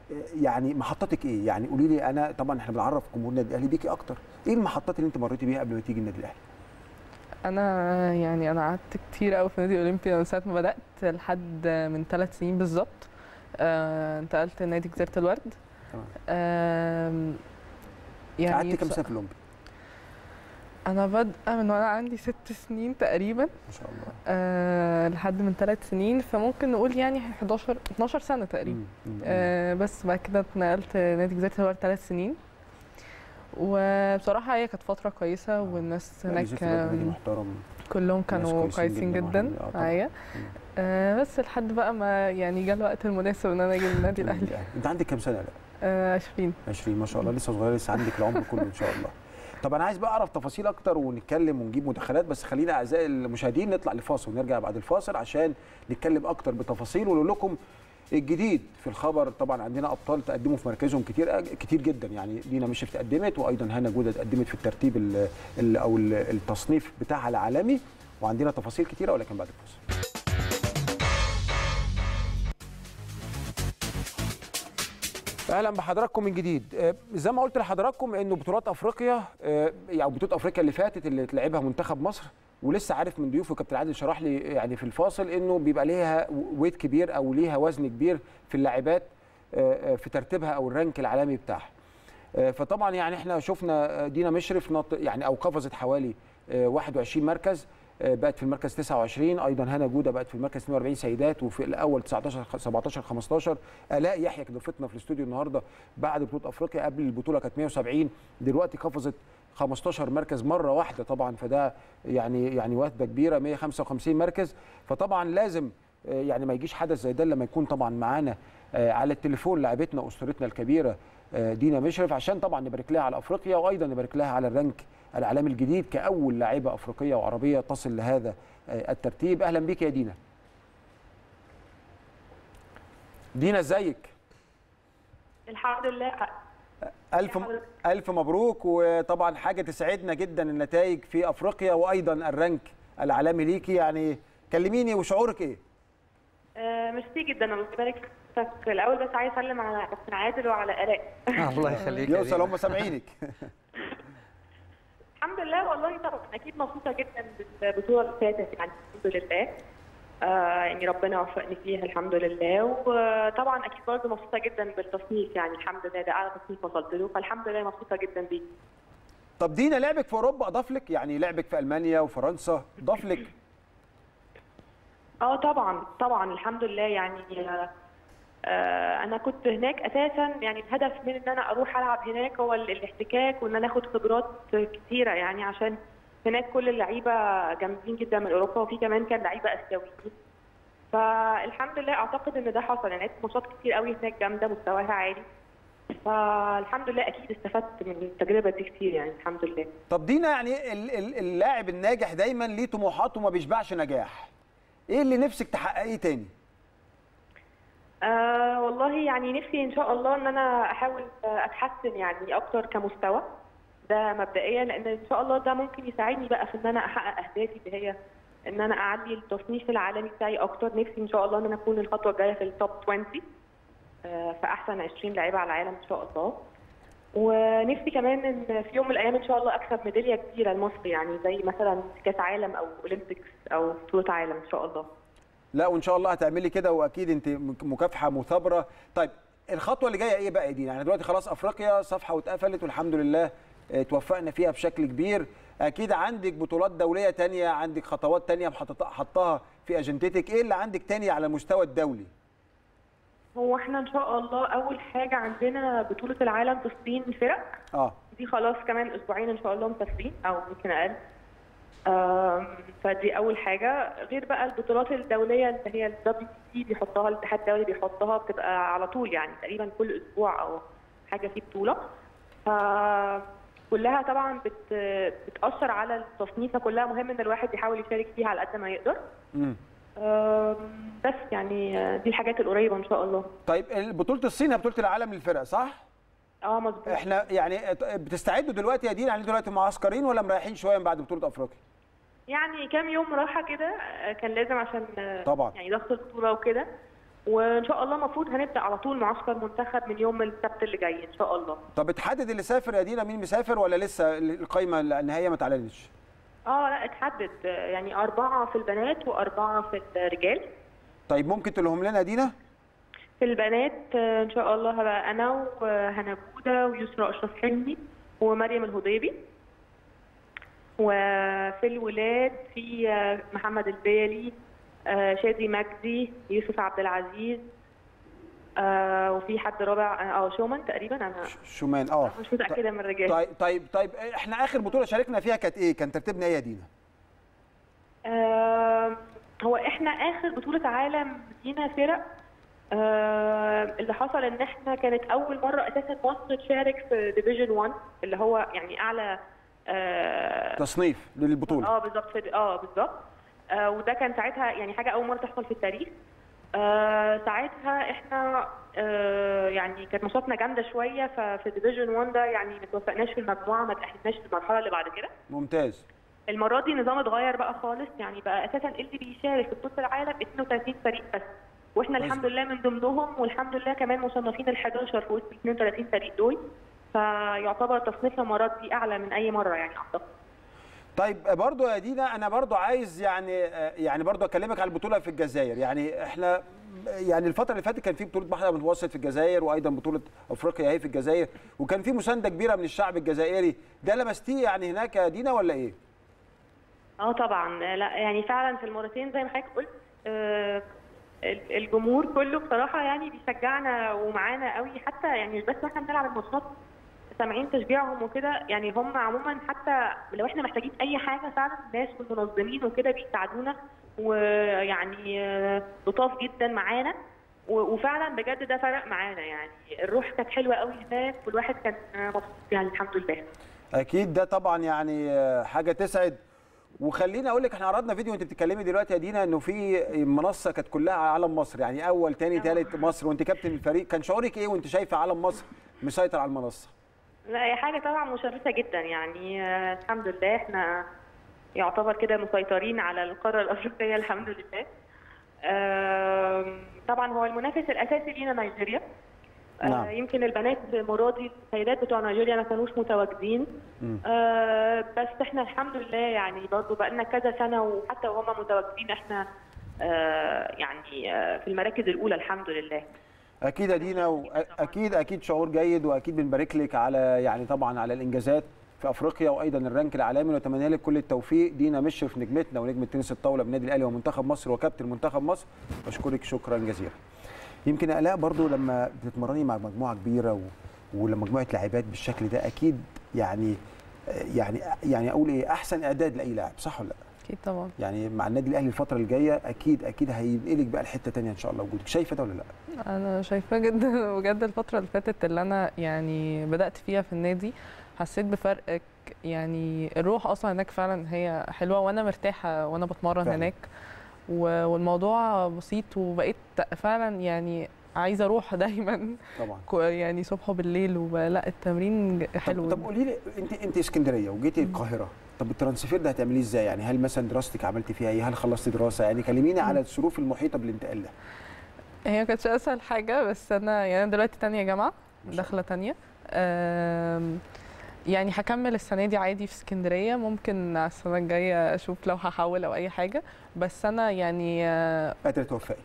يعني محطاتك إيه؟ يعني قولي لي أنا طبعا إحنا بنعرف جمهور النادي الأهلي بيكي أكتر. إيه المحطات اللي أنت مريتي بيها قبل ما تيجي النادي الأهلي؟ أنا يعني أنا قعدت كتير قوي في نادي اولمبي من ساعة ما بدأت لحد من ثلاث سنين بالظبط. آه، انتقلت نادي جزيرة الورد. تمام. آم، يعني قعدتي كام سنة في الأولمبي؟ أنا بادئه من وأنا عندي ست سنين تقريبا. ما شاء الله. أه لحد من ثلاث سنين. فممكن نقول يعني 11 12 سنة تقريبا. مم. مم. أه بس بعد كده اتنقلت نادي جزيرة الورد ثلاث سنين. وبصراحة هي كانت فترة كويسة والناس لا، هناك محترم. كلهم كانوا كويسين جداً. آه،. معايا. أه بس لحد بقى ما يعني جه الوقت المناسب إن أنا أجي النادي الأهلي. أنت عندك كام سنة أه 20 20 ما شاء الله. لسه صغيره لسه عندك العمر كله إن شاء الله. طب أنا عايز بقى أعرف تفاصيل أكتر ونتكلم ونجيب مداخلات بس خلينا أعزائي المشاهدين نطلع لفاصل ونرجع بعد الفاصل عشان نتكلم أكتر بتفاصيل ونقول لكم الجديد في الخبر. طبعا عندنا أبطال تقدموا في مركزهم كتير كتير جدا يعني دينا مشرف تقدمت وأيضا هنا جودة تقدمت في الترتيب ال ال أو ال- التصنيف بتاعها العالمي وعندنا تفاصيل كتيرة ولكن بعد الفاصل. أهلا بحضراتكم من جديد. آه، زي ما قلت لحضراتكم انه بطولات أفريقيا آه، أو بطولة أفريقيا اللي فاتت اللي تلعبها منتخب مصر ولسه عارف من ضيوفه كابتن عادل شرح لي يعني في الفاصل إنه بيبقى ليها ويت كبير أو ليها وزن كبير في اللاعبات آه، في ترتيبها أو الرانك العالمي بتاعها. فطبعا يعني إحنا شفنا دينا مشرف يعني أو قفزت حوالي آه، 21 مركز. بقت في المركز 29 أيضا هنا جودة بقت في المركز 42 سيدات وفي الأول 19 17 15 الاء يحيى ضيفتنا في الاستوديو النهارده بعد بطولة أفريقيا قبل البطولة كانت 170 دلوقتي قفزت 15 مركز مرة واحدة طبعا فده يعني يعني وثبه كبيرة 155 مركز. فطبعا لازم آه، يعني ما يجيش حدث زي ده لما يكون طبعا معانا آه، على التليفون لاعبتنا اسطورتنا الكبيرة آه، دينا مشرف عشان طبعا نبارك لها على أفريقيا وأيضا نبارك لها على الرانك العالمي الجديد كأول لاعبة أفريقية وعربية تصل لهذا آه، الترتيب. أهلا بيك يا دينا. دينا إزيك؟ الحمد لله. ألف ألف مبروك وطبعا حاجة تسعدنا جدا النتائج في أفريقيا وأيضا الرانك العالمي ليكي. يعني كلميني وشعورك إيه؟ آه، ميرسي جدا. الله يبارك فيك. الأول بس عايز أسلم على كابتن عادل وعلى الاء الله يخليك يا يوصل. هم سامعينك. الحمد لله. والله طبعا أكيد مبسوطة جدا بالبطولة اللي فاتت يعني الحمد لله. آه يعني ربنا وفقني فيها الحمد لله. وطبعا أكيد برضه مبسوطة جدا بالتصنيف يعني الحمد لله. ده أعلى تصنيف وصلت له فالحمد لله مبسوطة جدا بيه. طب دينا لعبك في أوروبا اضاف لك؟ يعني لعبك في ألمانيا وفرنسا ضاف لك؟ آه طبعا طبعا الحمد لله. يعني آه، أنا كنت هناك أساسا. يعني الهدف من إن أنا أروح ألعب هناك هو ال- الاحتكاك وإن أنا آخد خبرات كتيرة. يعني عشان هناك كل اللعيبة جامدين جدا من أوروبا وفي كمان كان لعيبة اسيويين فالحمد لله أعتقد إن ده حصل. يعني لعبت ماتشات كتير قوي هناك جامدة مستواها عالي. فالحمد لله أكيد استفدت من التجربة دي كتير. يعني الحمد لله. طب دينا يعني ال- ال- اللاعب الناجح دايما ليه طموحات وما بيشبعش نجاح؟ إيه اللي نفسك تحققيه تاني؟ آه والله يعني نفسي إن شاء الله إن أنا أحاول أتحسن يعني أكتر كمستوى. ده مبدئيا لأن إن شاء الله ده ممكن يساعدني بقى في إن أنا أحقق أهدافي اللي هي إن أنا أعلي التصنيف العالمي بتاعي أكتر. نفسي إن شاء الله إن أنا أكون الخطوة الجاية في التوب 20 آه، في أحسن 20 لعيبة على العالم إن شاء الله. ونفسي كمان إن في يوم من الأيام إن شاء الله أكسب ميدالية كبيرة لمصر يعني زي مثلا كأس عالم أو أولمبيكس أو بطولة عالم إن شاء الله. لا وإن شاء الله هتعملي كده وأكيد أنت مك- مكافحة مثابرة. طيب الخطوة اللي جاية إيه بقى يا دينا؟ يعني دلوقتي خلاص أفريقيا صفحة واتقفلت والحمد لله آه، توفقنا فيها بشكل كبير. أكيد عندك بطولات دولية تانية عندك خطوات تانية حطها في أجندتك. إيه اللي عندك تاني على المستوى الدولي؟ هو إحنا ان شاء الله اول حاجة عندنا بطولة العالم في الصين فرق. آه. دي خلاص كمان أسبوعين ان شاء الله مسافرين أو يمكن أقل. فدي اول حاجة. غير بقى البطولات الدولية اللي هي ال WTT بيحطها الاتحاد الدولي بيحطها بتبقى على طول يعني تقريبا كل أسبوع أو حاجة في بطولة. ف كلها طبعا بت... بتأثر على التصنيفه كلها مهم إن الواحد يحاول يشارك فيها على قد ما يقدر. بس يعني آه، دي الحاجات القريبة إن شاء الله. طيب بطولة الصين هي بطولة العالم للفرق صح؟ آه مظبوط. إحنا يعني بتستعدوا دلوقتي يا دينا يعني دلوقتي معسكرين ولا مريحين شوية من بعد بطولة أفريقيا؟ يعني كام يوم راحة كده آه، كان لازم عشان آه، طبعا. يعني ضغط البطولة وكده. وإن شاء الله المفروض هنبدأ على طول معسكر منتخب من يوم السبت اللي جاي إن شاء الله. طب اتحدد اللي سافر يا دينا مين مسافر ولا لسه القايمة النهائية ما اتعلنتش آه لا اتحدد يعني أربعة في البنات وأربعة في الرجال. طيب ممكن تقولهم لنا دينا؟ في البنات إن شاء الله هبقى أنا وهنا بوده ويسرا أشرف حلمي ومريم الهضيبي. وفي الولاد في محمد البيلي آه، شادي مجدي يوسف عبد العزيز آه، وفي حد رابع آه شومان تقريبا أنا شومان آه. مش متأكدة من الرجال طيب طيب طيب إحنا آخر بطولة شاركنا فيها كانت إيه؟ كان ترتيبنا إيه يا دينا؟ آه، هو إحنا آخر بطولة عالم لينا فرق آه، اللي حصل إن إحنا كانت أول مرة أساسا مصر تشارك في division 1 اللي هو يعني أعلى آه تصنيف للبطولة. آه، بالظبط آه بالظبط. آه، وده كان ساعتها يعني حاجة أول مرة تحصل في التاريخ. آه، ساعتها إحنا آه، يعني كانت ماتشاتنا جامدة شوية ففي ديفيجن 1 ده يعني ما توفقناش في المجموعة ما تأهلناش للمرحلة اللي بعد كده. ممتاز. المرة دي النظام اتغير بقى خالص يعني بقى أساسا اللي بيشارك في بطولة العالم 32 فريق بس. وإحنا كويس. الحمد لله من ضمنهم والحمد لله كمان مصنفين ال 11 في وسط ال 32 فريق دول. فيعتبر تصنيف المرات دي أعلى من أي مرة يعني أعتقد. طيب برضو يا دينا أنا برضو عايز يعني يعني برضو أكلمك على البطولة في الجزائر. يعني إحنا يعني الفترة اللي فاتت كان في بطولة بحر متوسط في الجزائر وأيضا بطولة أفريقيا اهي في الجزائر وكان في مساندة كبيرة من الشعب الجزائري. ده لمستيه يعني هناك يا دينا ولا إيه؟ آه طبعا. لا يعني فعلا في المرتين زي ما حضرتك قلت آه، ال- الجمهور كله بصراحة يعني بيشجعنا ومعانا قوي. حتى يعني مش بس وإحنا بنلعب الماتشات سامعين تشجيعهم وكده يعني هم عموما حتى لو إحنا محتاجين أي حاجة فعلا الناس والمنظمين وكده بيساعدونا ويعني لطاف جدا معانا. وفعلا بجد ده فرق معانا يعني. الروح كانت حلوة قوي هناك والواحد كان مبسوط يعني الحمد لله. أكيد ده طبعا يعني حاجة تسعد. وخليني أقول لك إحنا عرضنا فيديو وأنت بتتكلمي دلوقتي يا دينا إنه في منصة كانت كلها علم مصر. يعني أول تاني تالت مصر. وأنت كابتن الفريق كان شعورك إيه وأنت شايفة علم مصر مسيطر على المنصة؟ لا هي حاجة طبعا مشرفة جدا يعني آه، الحمد لله. إحنا يعتبر كده مسيطرين على القارة الأفريقية الحمد لله. طبعا هو المنافس الأساسي لينا نيجيريا. آه، نعم. يمكن البنات مرادي السيدات بتوع نيجيريا ما كانوش متواجدين. آه، بس إحنا الحمد لله يعني برضو بقالنا كذا سنة وحتى وهم متواجدين إحنا آه، يعني آه، في المراكز الأولى الحمد لله. أكيد يا دينا واكيد أكيد شعور جيد وأكيد بنبارك لك على يعني طبعا على الإنجازات في أفريقيا وأيضا الرانك العالمي ونتمنى لك كل التوفيق. دينا مشرف نجمتنا ونجم تنس الطاولة بالنادي الأهلي ومنتخب مصر وكابتن منتخب مصر. بشكرك شكرا جزيلا. يمكن ألاء برضو لما بتتمرني مع مجموعة كبيرة و... ولمجموعة لاعبات بالشكل ده أكيد يعني يعني يعني أقول إيه أحسن إعداد لأي لاعب صح ولا لأ؟ أكيد طبعا. يعني مع النادي الأهلي الفترة الجاية أكيد أكيد هينقلك بقى لحتة ثانية إن شاء الله. وجودك شايفة ده ولا لأ؟ أنا شايفاه جدا بجد الفترة اللي فاتت اللي أنا يعني بدأت فيها في النادي حسيت بفرق يعني الروح أصلا هناك فعلا هي حلوة وأنا مرتاحة وأنا بتمرن فعلا. هناك. والموضوع بسيط وبقيت فعلا يعني عايزة أروح دايما. طبعا. يعني صبح وبالليل ولا التمرين حلو طب, طب قولي لي أنت أنت اسكندرية وجيتي القاهرة. طب الترانسفير ده هتعمليه إزاي يعني؟ هل مثلا دراستك عملتي فيها إيه؟ هل خلصتي دراسة؟ يعني كلميني على الظروف المحيطة بالانتقال ده. هي ما كانتش أسهل حاجة بس أنا يعني دلوقتي تانية جامعة داخلة تانية. يعني هكمل السنة دي عادي في اسكندرية. ممكن السنة الجاية أشوف لو هحول أو أي حاجة. بس أنا يعني آه، قادره توفقي.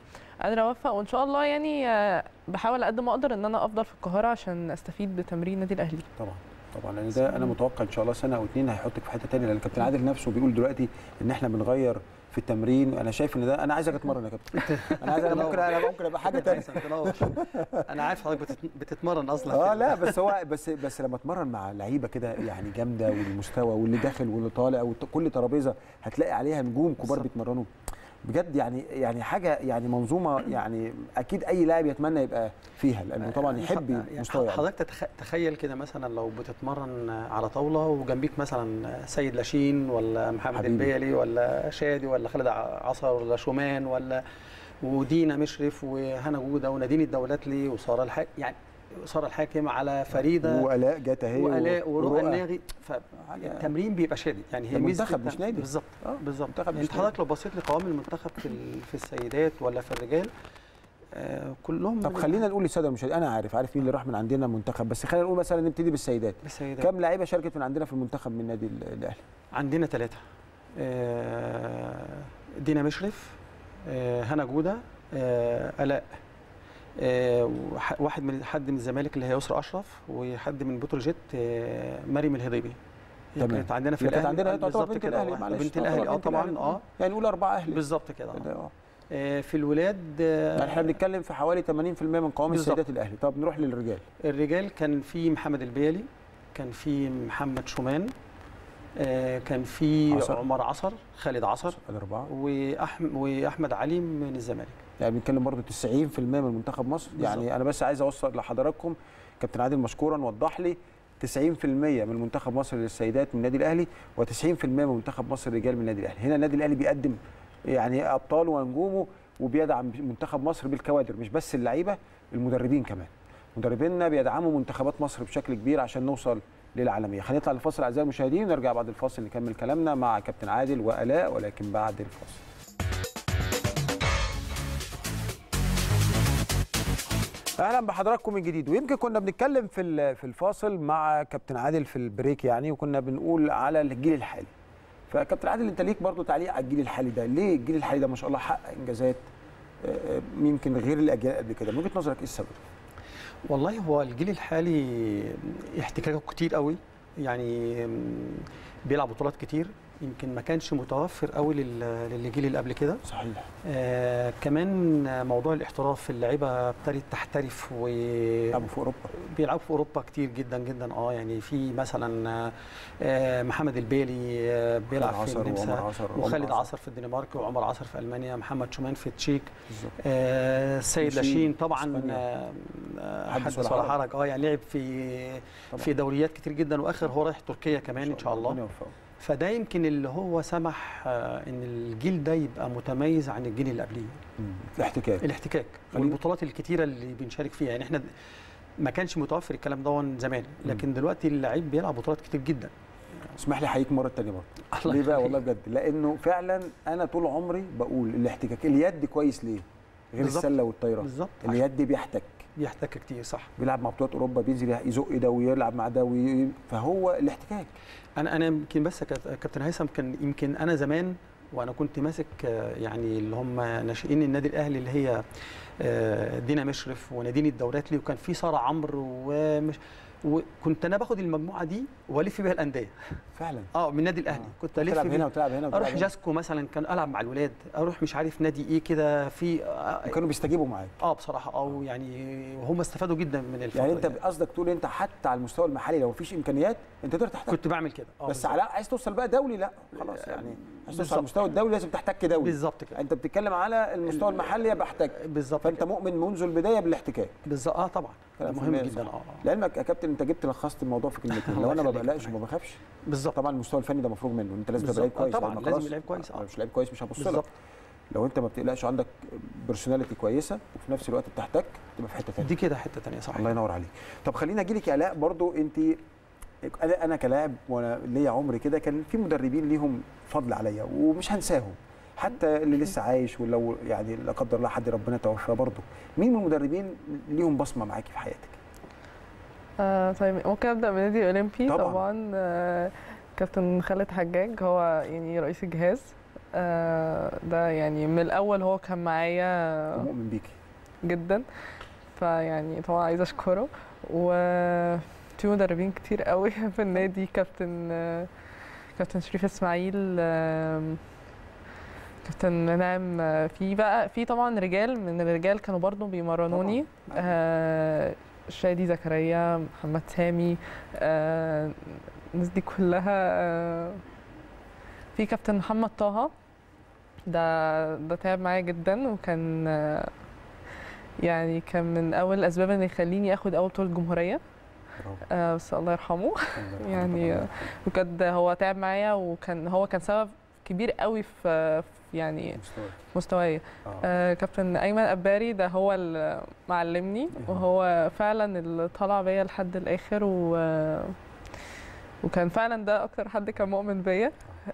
قادرة أوفق. وإن شاء الله يعني آه، بحاول قد ما أقدر إن أنا أفضل في القاهرة عشان أستفيد بتمرين النادي الأهلي. طبعا. طبعا لأن ده أنا متوقع إن شاء الله سنة أو اتنين هيحطك في حتة ثانية لأن الكابتن عادل نفسه بيقول دلوقتي إن إحنا بنغير في التمرين. أنا شايف إن ده أنا عايزك اتمرن يا كابتن. أنا عايز أنا ممكن أنا ممكن أبقى حاجة ثانية أنا عارف حضرتك بتت- بتتمرن أصلا آه. لا بس هو بس بس لما أتمرن مع لعيبة كده يعني جامدة والمستوى واللي داخل واللي طالع وكل ترابيزة هتلاقي عليها نجوم كبار. بيتمرنوا. بجد يعني يعني حاجة يعني منظومة يعني أكيد أي لاعب يتمنى يبقى فيها لأنه طبعا يحب يعني مستوى يعني. حضرتك. تخيل كده مثلا لو بتتمرن على طاولة وجنبيك مثلا سيد لاشين ولا محمد. البيلي ولا شادي ولا خالد عصر ولا شومان ولا ودينا مشرف وهنا جودة ونادين الدولاتلي وساره الحاج يعني ساره الحاكم على فريدة. والاء جت أهي والاء ورؤى. الناغي. فالتمرين بيبقى شادد. يعني هي منتخب الت- مش نادي. بالظبط. آه، بالظبط. منتخب يعني انت حضرتك لو بصيت لقوام المنتخب في في السيدات ولا في الرجال آه كلهم طب خلينا نقول للسادة المشاهدين أنا عارف عارف مين اللي راح من عندنا المنتخب بس خلينا نقول مثلا نبتدي بالسيدات. بالسيدات. كم لعيبة شاركت من عندنا في المنتخب من نادي ال- الأهلي؟ عندنا ثلاثة دينا مشرف آه، هنا جودة آه، آلاء آه، واحد من حد من الزمالك اللي هي يسرا أشرف وحد من بتروجيت آه، مريم الهضيبي تمام. كانت عندنا في اللي كانت عندنا تعتبر بالظبط بنت كده، الأهلي آه، معلش بنت الأهلي آه طبعا. آه يعني نقول أربعة أهلي بالظبط كده آه. آه آه، في الولاد آه، يعني إحنا بنتكلم في حوالي 80% من قوام. السيدات الأهلي طب نروح للرجال الرجال كان في محمد البيلي كان في محمد شومان آه، كان في. عمر عصر خالد عصر الاربعه وأحمد علي من الزمالك يعني بنتكلم برضه 90% من منتخب مصر. بالظبط. يعني أنا بس عايز أوصل لحضراتكم كابتن عادل مشكورا وضح لي 90% من منتخب مصر للسيدات من النادي الأهلي و90% من منتخب مصر الرجال من النادي الأهلي. هنا النادي الأهلي بيقدم يعني ابطاله ونجومه وبيدعم منتخب مصر بالكوادر مش بس اللعيبة المدربين كمان. مدربينا بيدعموا منتخبات مصر بشكل كبير عشان نوصل للعالمية. خلينا نطلع للفاصل أعزائي المشاهدين ونرجع بعد الفاصل نكمل كلامنا مع كابتن عادل والاء ولكن بعد الفاصل. أهلا بحضراتكم من جديد. ويمكن كنا بنتكلم في في الفاصل مع كابتن عادل في البريك يعني وكنا بنقول على الجيل الحالي. فكابتن عادل أنت ليك برضو تعليق على الجيل الحالي ده؟ ليه الجيل الحالي ده ما شاء الله حقق إنجازات آه، آه، يمكن غير الأجيال قبل كده؟ من وجهة نظرك إيه السبب؟ والله هو الجيل الحالي احتكاكه كتير قوي يعني بيلعب بطولات كتير. يمكن ما كانش متوفر قوي لل- للجيل اللي قبل كده صحيح آه كمان موضوع الاحتراف اللعيبة ابتدت تحترف و لعبوا في أوروبا بيلعبوا في أوروبا كتير جدا جدا آه يعني في مثلا آه محمد البيلي آه بيلعب في النمسا وخالد عصر. عصر في الدنمارك وعمر عصر في ألمانيا محمد شومان في التشيك آه السيد لاشين، طبعا. آه، حدث ولا ولا حرج. آه يعني لعب في طبعا. في دوريات كتير جدا وآخر هو رايح تركيا كمان إن شاء الله يوفقه. فده يمكن اللي هو سمح آه إن الجيل ده يبقى متميز عن الجيل اللي قبليه. الاحتكاك. الاحتكاك والبطولات الكتيرة اللي بنشارك فيها. يعني إحنا ما كانش متوفر الكلام ده زمان لكن دلوقتي اللعيب بيلعب بطولات كتير جدا. اسمح لي أحييك مرة ثانية برضه. ليه بقى. والله بجد. لأنه فعلا أنا طول عمري بقول الاحتكاك اليد كويس ليه؟ غير بالظبط. السلة والطايرة. اليد بيحتك. بيحتك كتير صح. بيلعب مع بطولات أوروبا بينزل يزق ده ويلعب مع ده وي... فهو الاحتكاك. أنا أنا يمكن بس كابتن هيثم كان يمكن أنا زمان وأنا كنت ماسك يعني اللي هم ناشئين النادي الأهلي اللي هي آه، دينا مشرف ونادين الدولاتلي وكان في سارة عمرو ومش وكنت أنا باخد المجموعة دي وألف بيها الأندية. فعلا. آه من النادي الأهلي. كنت ألف تلعب هنا وتلعب هنا وتلعب أروح هنا. جاسكو مثلا كان ألعب مع الولاد. أروح مش عارف نادي إيه كده في آه وكانوا بيستجيبوا معاك. آه، بصراحة آه يعني وهم استفادوا جدا من الفترة يعني أنت. قصدك تقول أنت حتى على المستوى المحلي لو مفيش إمكانيات أنت تقدر تحتك كنت بعمل كده. آه، بس. على عايز توصل بقى دولي؟ لا خلاص يعني. عايز توصل بالظبط. على المستوى الدولي لازم تحتك دولي. بالظبط كده. انت بتتكلم على المستوى المحلي بحتك بالظبط فانت كده. مؤمن منذ البداية بالاحتكاك. بالظبط. آه طبعا. ده مهم جدا. المية آه. آه. لعلمك يا كابتن انت جبت لخصت الموضوع في كلمتين. لو أنا ما. بقلقش وما بخافش. بالظبط. طبعا المستوى الفني ده مفروغ منه. انت لازم تبقى لعيب بالظبط. آه كويس طبعاً، لازم لعيب كويس، آه. لو مش لعيب كويس مش هبص لك. لو انت ما بتقلقش عندك بيرسوناليتي كويسة وفي نفس الوقت بتحتك تبقى في حتة ثانية دي كده حتة ثانية صح الله ينور عليك. طب خلينا أجي لك يا الاء برضو. انت أنا كلاعب وأنا ليا عمر كده كان في مدربين ليهم فضل عليا ومش هنساهم. حتى اللي لسه عايش ولو يعني لا قدر الله حد ربنا توفى برضه. مين من المدربين ليهم بصمة معاكي في حياتك؟ آه طيب ممكن أبدأ من النادي الاولمبي طبعاً. طبعا, آه كابتن خالد حجاج هو يعني رئيس الجهاز. آه، ده يعني من الأول هو كان معايا مؤمن بيكي. جدا. فيعني طبعا عايزه أشكره. وفي مدربين كتير قوي في النادي. كابتن كابتن شريف إسماعيل كابتن نعم في بقى في طبعا رجال من الرجال كانوا برضو بيمرنوني. آه، شادي زكريا محمد سامي آه، الناس دي كلها آه، في كابتن محمد طه. ده ده تعب معايا جدا وكان آه، يعني كان من أول الأسباب اللي يخليني آخد أول بطوله جمهوريه برافو. آه، بس الله يرحمه. يعني بجد هو تعب معايا وكان هو كان سبب كبير قوي في يعني مستواك. مستواي. آه. آه، كابتن أيمن أباري ده هو اللي معلمني وهو فعلا اللي طلع بيا لحد الآخر و وكان فعلا ده أكتر حد كان مؤمن بيا.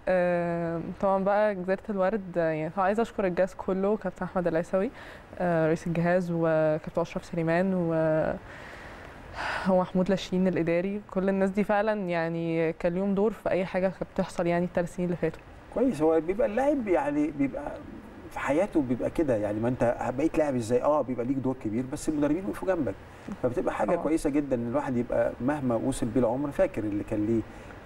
آه، طبعا بقى جزيرة الورد آه، يعني طبعا عايزه أشكر الجهاز كله كابتن أحمد العيسوي آه، رئيس الجهاز وكابتن أشرف سليمان و هو محمود لاشين الإداري. كل الناس دي فعلا يعني كان ليهم دور في أي حاجة كانت بتحصل يعني الثلاث سنين اللي فاتوا. كويس. هو بيبقى اللاعب يعني بيبقى في حياته بيبقى كده. يعني ما انت بقيت لاعب إزاي؟ آه بيبقى ليك دور كبير بس المدربين وقفوا جنبك. فبتبقى حاجة طبعا. كويسة جدا إن الواحد يبقى مهما وصل بيه العمر فاكر اللي كان ليه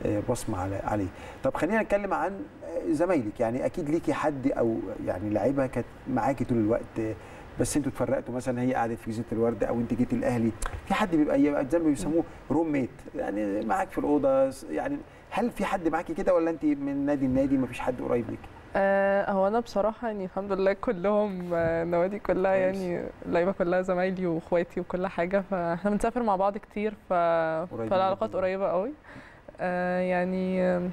آه، بصمة على عليه. طب خلينا نتكلم عن آه، زمايلك. يعني أكيد ليكي حد أو يعني لعيبة كانت معاكي طول الوقت آه، بس أنتوا اتفرقتوا مثلا هي قعدت في جزيرة الورد أو انت جيتي الأهلي في حد بيبقى يبقى زي ما بيسموه روم ميت يعني معاك في الأوضة يعني هل في حد معاكي كده ولا انت من نادي لنادي ما فيش حد قريب ليكي آه هو أنا بصراحة يعني الحمد لله كلهم آه، نوادي كلها. يعني اللعيبه كلها زمايلي وإخواتي وكل حاجة فاحنا بنسافر مع بعض كتير ف... فالعلاقات. قريبة قوي آه يعني آه،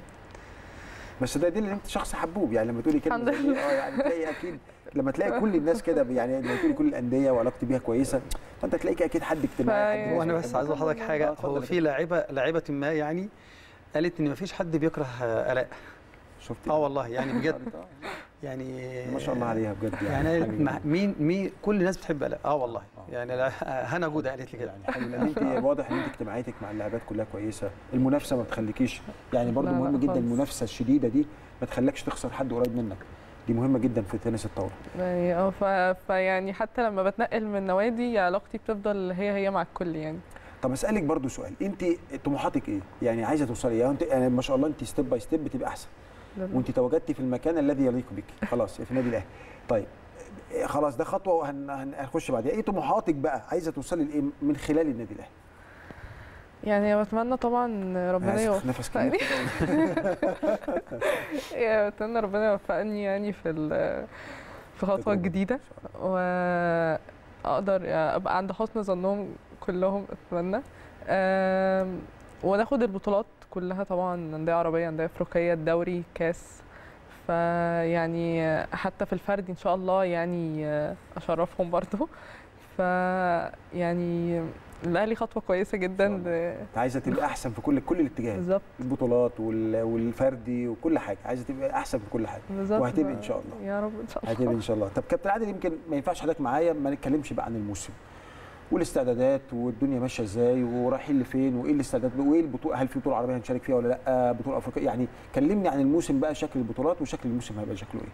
بس ده دليل ان انت شخص حبوب يعني لما تقولي كلمة دي، آه يعني تلاقي أكيد لما تلاقي كل الناس كده يعني لما كل الأندية وعلاقتي بيها كويسة فأنت تلاقيك أكيد حد اجتماعي حد فا- هو أنا ناس بس عايز أقول لحضرتك حاجة هو في. لاعيبه لاعيبه ما يعني قالت إن ما فيش حد بيكره ألاء. شفت آه والله يعني بجد. يعني ما شاء الله عليها بجد يعني. مع- مين مين كل الناس بتحب ألاء. آه والله. آه. يعني هنا جودة قالت لي كده. يعني أنت واضح إن أنت اجتماعيتك مع اللاعبات كلها كويسة. المنافسة ما بتخليكيش يعني برضو مهم جدا. المنافسة الشديدة دي ما تخليكش تخسر حد قريب منك. دي مهمة جدا في تنس الطاولة. يعني آه ف... فيعني حتى لما بتنقل من نوادي علاقتي بتفضل هي هي مع الكل يعني. طب أسألك برضو سؤال أنت طموحاتك إيه؟ يعني عايزة توصلي إيه أنت يعني ما شاء الله أنت step by step بتبقى أحسن. وأنت تواجدتي في المكان الذي يليق بك. خلاص في النادي الأهلي. طيب خلاص ده خطوة وهن- هن- هنخش بعديها. إيه طموحاتك بقى؟ عايزة توصلي لإيه من خلال النادي الأهلي؟ يعني بتمنى طبعا ربنا يوفقني. يعني بتمنى ربنا يوفقني يعني في في خطوة تجربة. جديدة. وأقدر أبقى عند حسن ظنهم كلهم أتمنى. آم، وناخد البطولات كلها طبعا أندية عربية أندية أفريقية الدوري كاس. فيعني حتى في الفردي إن شاء الله يعني أشرفهم برضو. فيعني الأهلي خطوة كويسة جدا. أنت عايزة تبقى أحسن في كل كل الاتجاهات. بالظبط. البطولات وال- والفردي وكل حاجة. عايزة تبقى أحسن في كل حاجة. بالظبط. وهتبقي إن شاء الله. يا رب إن شاء الله. هتبقى إن شاء الله. طب كابتن عادل يمكن ما ينفعش حضرتك معايا ما نتكلمش بقى عن الموسم والاستعدادات والدنيا ماشية إزاي ورايحين لفين وإيه الاستعدادات وإيه البطولة هل في بطولة عربية هنشارك فيها ولا لأ؟ بطولة أفريقية. يعني كلمني عن الموسم بقى شكل البطولات وشكل الموسم هيبقى شكله إيه.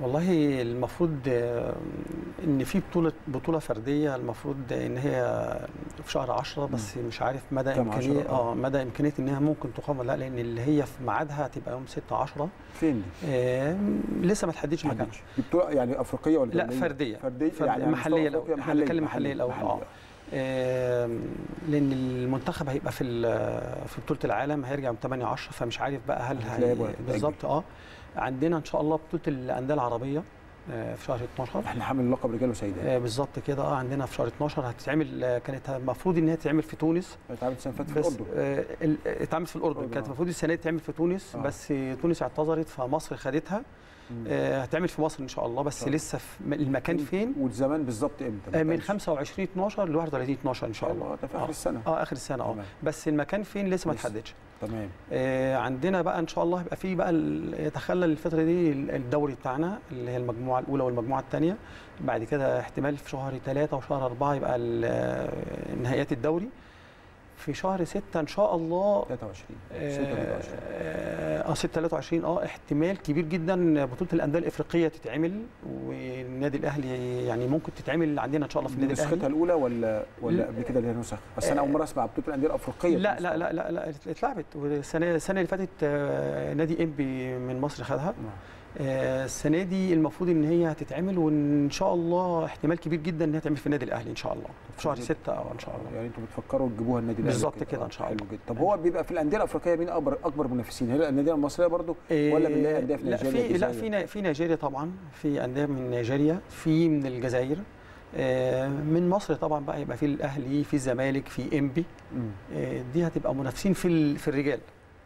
والله المفروض آه، إن في بطولة بطولة فردية المفروض إن هي في شهر 10 بس مش عارف مدى إمكانية؟ آه. آه مدى إمكانية انها ممكن تقام ولا لأ لأن اللي هي في ميعادها هتبقى يوم 6 10 فين؟ آه لسه ما تحددش مكانها بطولة يعني أفريقية ولا لا؟ فردية فردية فرد- يعني محلية الأول بنتكلم محلية الأول. آه لأن المنتخب هيبقى في ال- في بطولة العالم هيرجع من 8 10 فمش عارف بقى هل. بالظبط آه عندنا إن شاء الله بطولة الأندية العربية آه، في شهر 12 إحنا حامل لقب رجال وسيدات آه، بالظبط كده آه عندنا في شهر 12 هتتعمل آه، كانت المفروض إن هي تتعمل في تونس اتعملت السنة اللي فاتت في الأردن آه، ال- اتعملت في الأردن كانت. المفروض السنة دي تتعمل في تونس آه. بس تونس اعتذرت فمصر خدتها. آه، هتعمل في مصر إن شاء الله بس طب. لسه في المكان فين والزمان بالظبط إمتى؟ آه، من اتقالش. 25 12 ل 31 12 إن شاء الله ده في آخر آه. السنة آه آخر السنة آه. بس المكان فين لسه ما لسه. تمام. آه، عندنا بقى إن شاء الله يبقى في بقى يتخلل الفترة دي ال- الدوري بتاعنا اللي هي المجموعة الأولى والمجموعة الثانية بعد كده احتمال في شهر ثلاثة وشهر أربعة يبقى آه، نهائيات الدوري. في شهر 6 إن شاء الله 23 آه 6 23 آه احتمال كبير جدا بطولة الأندية الإفريقية تتعمل والنادي الأهلي يعني ممكن تتعمل عندنا إن شاء الله في دي النادي نسختها الأهلي. الأولى ولا ولا لا. قبل كده ليها نسخ؟ بس أنا أول مرة أسمع بطولة الأندية الأفريقية لا لا لا لا لا اتلعبت. والسنة السنة اللي فاتت آه، نادي إنبي من مصر خدها. آه، السنة دي المفروض إن هي هتتعمل وإن شاء الله احتمال كبير جدا ان هي تعمل في النادي الأهلي إن شاء الله في شهر 6 أو إن شاء الله. يعني أنتوا بتفكروا تجيبوها النادي الأهلي بالظبط كده آه، إن شاء حلو الله. جدا. طب هو بيبقى في الأندية الأفريقية مين أكبر أكبر منافسين؟ هي الأندية المصرية برضو ولا بنلاقي انديه في لا نيجيريا في لا؟ في في نيجيريا طبعا في أندية من نيجيريا في من الجزائر آه، من مصر طبعا بقى يبقى في الأهلي في الزمالك في إنبي. آه، دي هتبقى منافسين في في الرجال.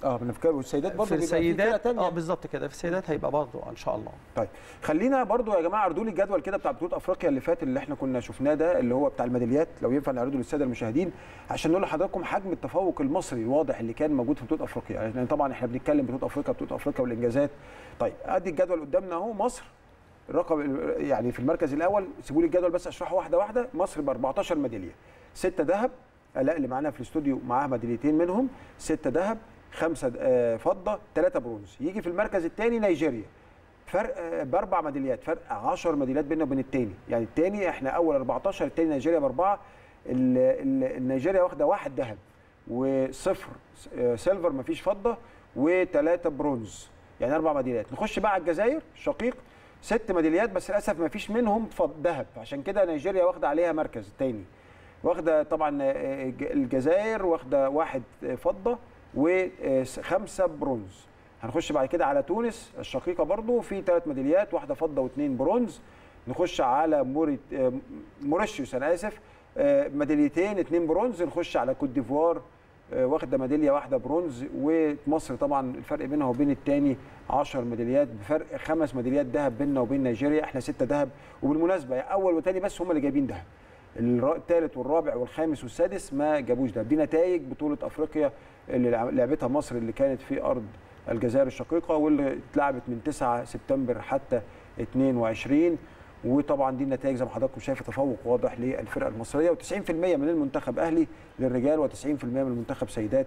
آه بنفكر والسيدات برضو في السيدات. آه بالظبط كده. في السيدات هيبقى برضه إن شاء الله. طيب خلينا برضو يا جماعة أعرضوا لي الجدول كده بتاع بطولة أفريقيا اللي فات اللي إحنا كنا شفناه ده اللي هو بتاع الميداليات. لو ينفع نعرضه للسادة المشاهدين عشان نقول لحضراتكم حجم التفوق المصري الواضح اللي كان موجود في بطولة أفريقيا. يعني طبعا إحنا بنتكلم بطولة أفريقيا بطولة أفريقيا والإنجازات. طيب أدي الجدول قدامنا أهو. مصر الرقم يعني في المركز الأول سيبوا لي الجدول بس أشرحه واحدة واحدة. مصر ب 14 ميدالية. ستة ذهب الاء اللي معانا في الاستوديو معاها ميداليتين منهم. ستة ذهب خمسة آه، فضة ثلاثة برونز. يجي في المركز الثاني نيجيريا. فرق آه، بأربع ميداليات فرق 10 ميداليات بيننا وبين الثاني يعني الثاني إحنا أول 14 الثاني نيجيريا بأربعة. ال- ال- نيجيريا واخدة واحد ذهب وصفر آه، silver مفيش فضة وثلاثه برونز. يعني أربع ميداليات. نخش بقى على الجزائر شقيق. ست ميداليات بس للأسف ما فيش منهم ذهب. عشان كده نيجيريا واخدة عليها مركز تاني. واخدة طبعا الج- الجزائر واخدة واحد فضة. وخمسة برونز. هنخش بعد كده على تونس الشقيقة برضو في ثلاث ميداليات واحدة فضة واثنين برونز. نخش على موريت آه، موريشيوس أنا آسف. آه، ميداليتين اثنين برونز. نخش على كوت ديفوار آه، واخدة ميدالية واحدة برونز. ومصر طبعا الفرق بينها وبين الثاني 10 ميداليات بفرق خمس ميداليات ذهب بيننا وبين نيجيريا. إحنا ستة ذهب. وبالمناسبة أول وثاني بس هم اللي جايبين ذهب. الثالث والرابع والخامس والسادس ما جابوش دهب. دي نتائج بطولة أفريقيا اللي لع- لعبتها مصر اللي كانت في أرض الجزائر الشقيقة واللي اتلعبت من 9 سبتمبر حتى 22 وطبعا دي النتائج زي ما حضراتكم شايفة تفوق واضح للفرقة المصرية. و90% من المنتخب أهلي للرجال و90% من المنتخب سيدات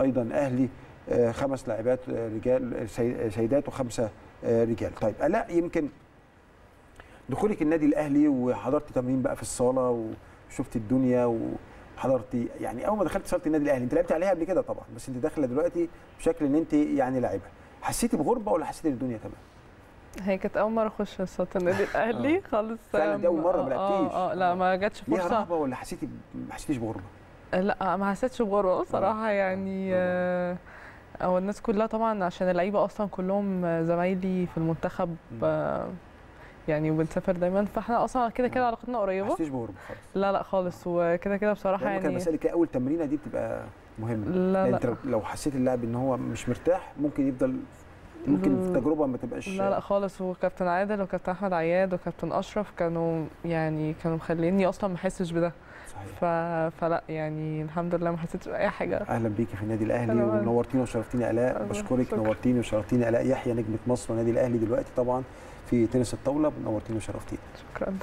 أيضا أهلي. آه، خمس لاعبات آه، رجال آه، سي- سيدات وخمسة رجال. طيب الاء يمكن دخولك النادي الأهلي وحضرتي تمرين بقى في الصالة وشفت الدنيا وحضرتي يعني أول ما دخلت صالة النادي الأهلي أنت لعبت عليها قبل كده طبعا بس أنت داخلة دلوقتي بشكل إن أنت يعني لاعبة. حسيتي بغربة ولا حسيتي ان الدنيا تمام؟ هي كانت أول مرة أخش صوت النادي الأهلي خالص. فعلا دي أول مرة ما آه، لعبتيش. آه لا ما جاتش ليها فرصة. رهبه ولا حسيتي ما حسيتيش بغربة؟ لا ما حسيتش بغربة بصراحه يعني آه، أو الناس كلها طبعا عشان اللعيبة أصلا كلهم زمايلي في المنتخب آه، يعني وبنسافر دايما. فإحنا أصلا كده كده علاقتنا ما قريبه حسيتيش بغربه خالص. لا لا خالص. وكده كده بصراحة يعني كان يعني بسالك أول تمرينة دي بتبقى مهمة. لا يعني لا. أنت لو- حسيت اللاعب إن هو مش مرتاح ممكن يفضل ممكن في التجربه ما تبقاش لا لا خالص. وكابتن عادل وكابتن أحمد عياد وكابتن أشرف كانوا يعني كانوا مخليني أصلا ما أحسش بده. صحيح. ف... فلا يعني الحمد لله ما حسيتش بأي حاجة. أهلا بيكي في النادي الأهلي. ونورتيني وشرفتيني ألاء. بشكرك شكرا. نورتيني وشرفتيني ألاء. يحيى نجمة مصر والنادي الأهلي دلوقتي طبعا. في تنس الطاولة نورتيني وشرفتيني شكرا.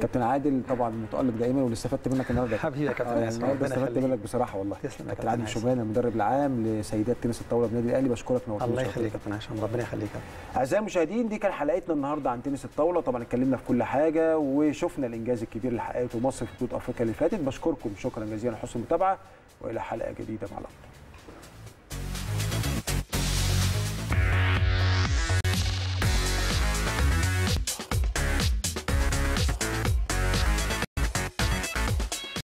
كابتن عادل طبعا متألق دايما واللي استفدت منك النهارده. حبيبي يا آه، كابتن النهارده ربنا استفدت. منك بصراحة والله. تسلم يا كابتن عادل. شبران المدرب العام لسيدات تنس الطاولة بالنادي الأهلي. بشكرك نورتيني الله. يخليك يا كابتن هشام ربنا يخليك أعزائي المشاهدين دي كان حلقتنا النهارده عن تنس الطاولة. طبعا اتكلمنا في كل حاجة وشفنا الإنجاز الكبير اللي حققته مصر في بطولة أفريقيا اللي فاتت. بشكركم شكرا جزيلا على حسن المتابعة وإلى حلقة جديدة مع الأبطال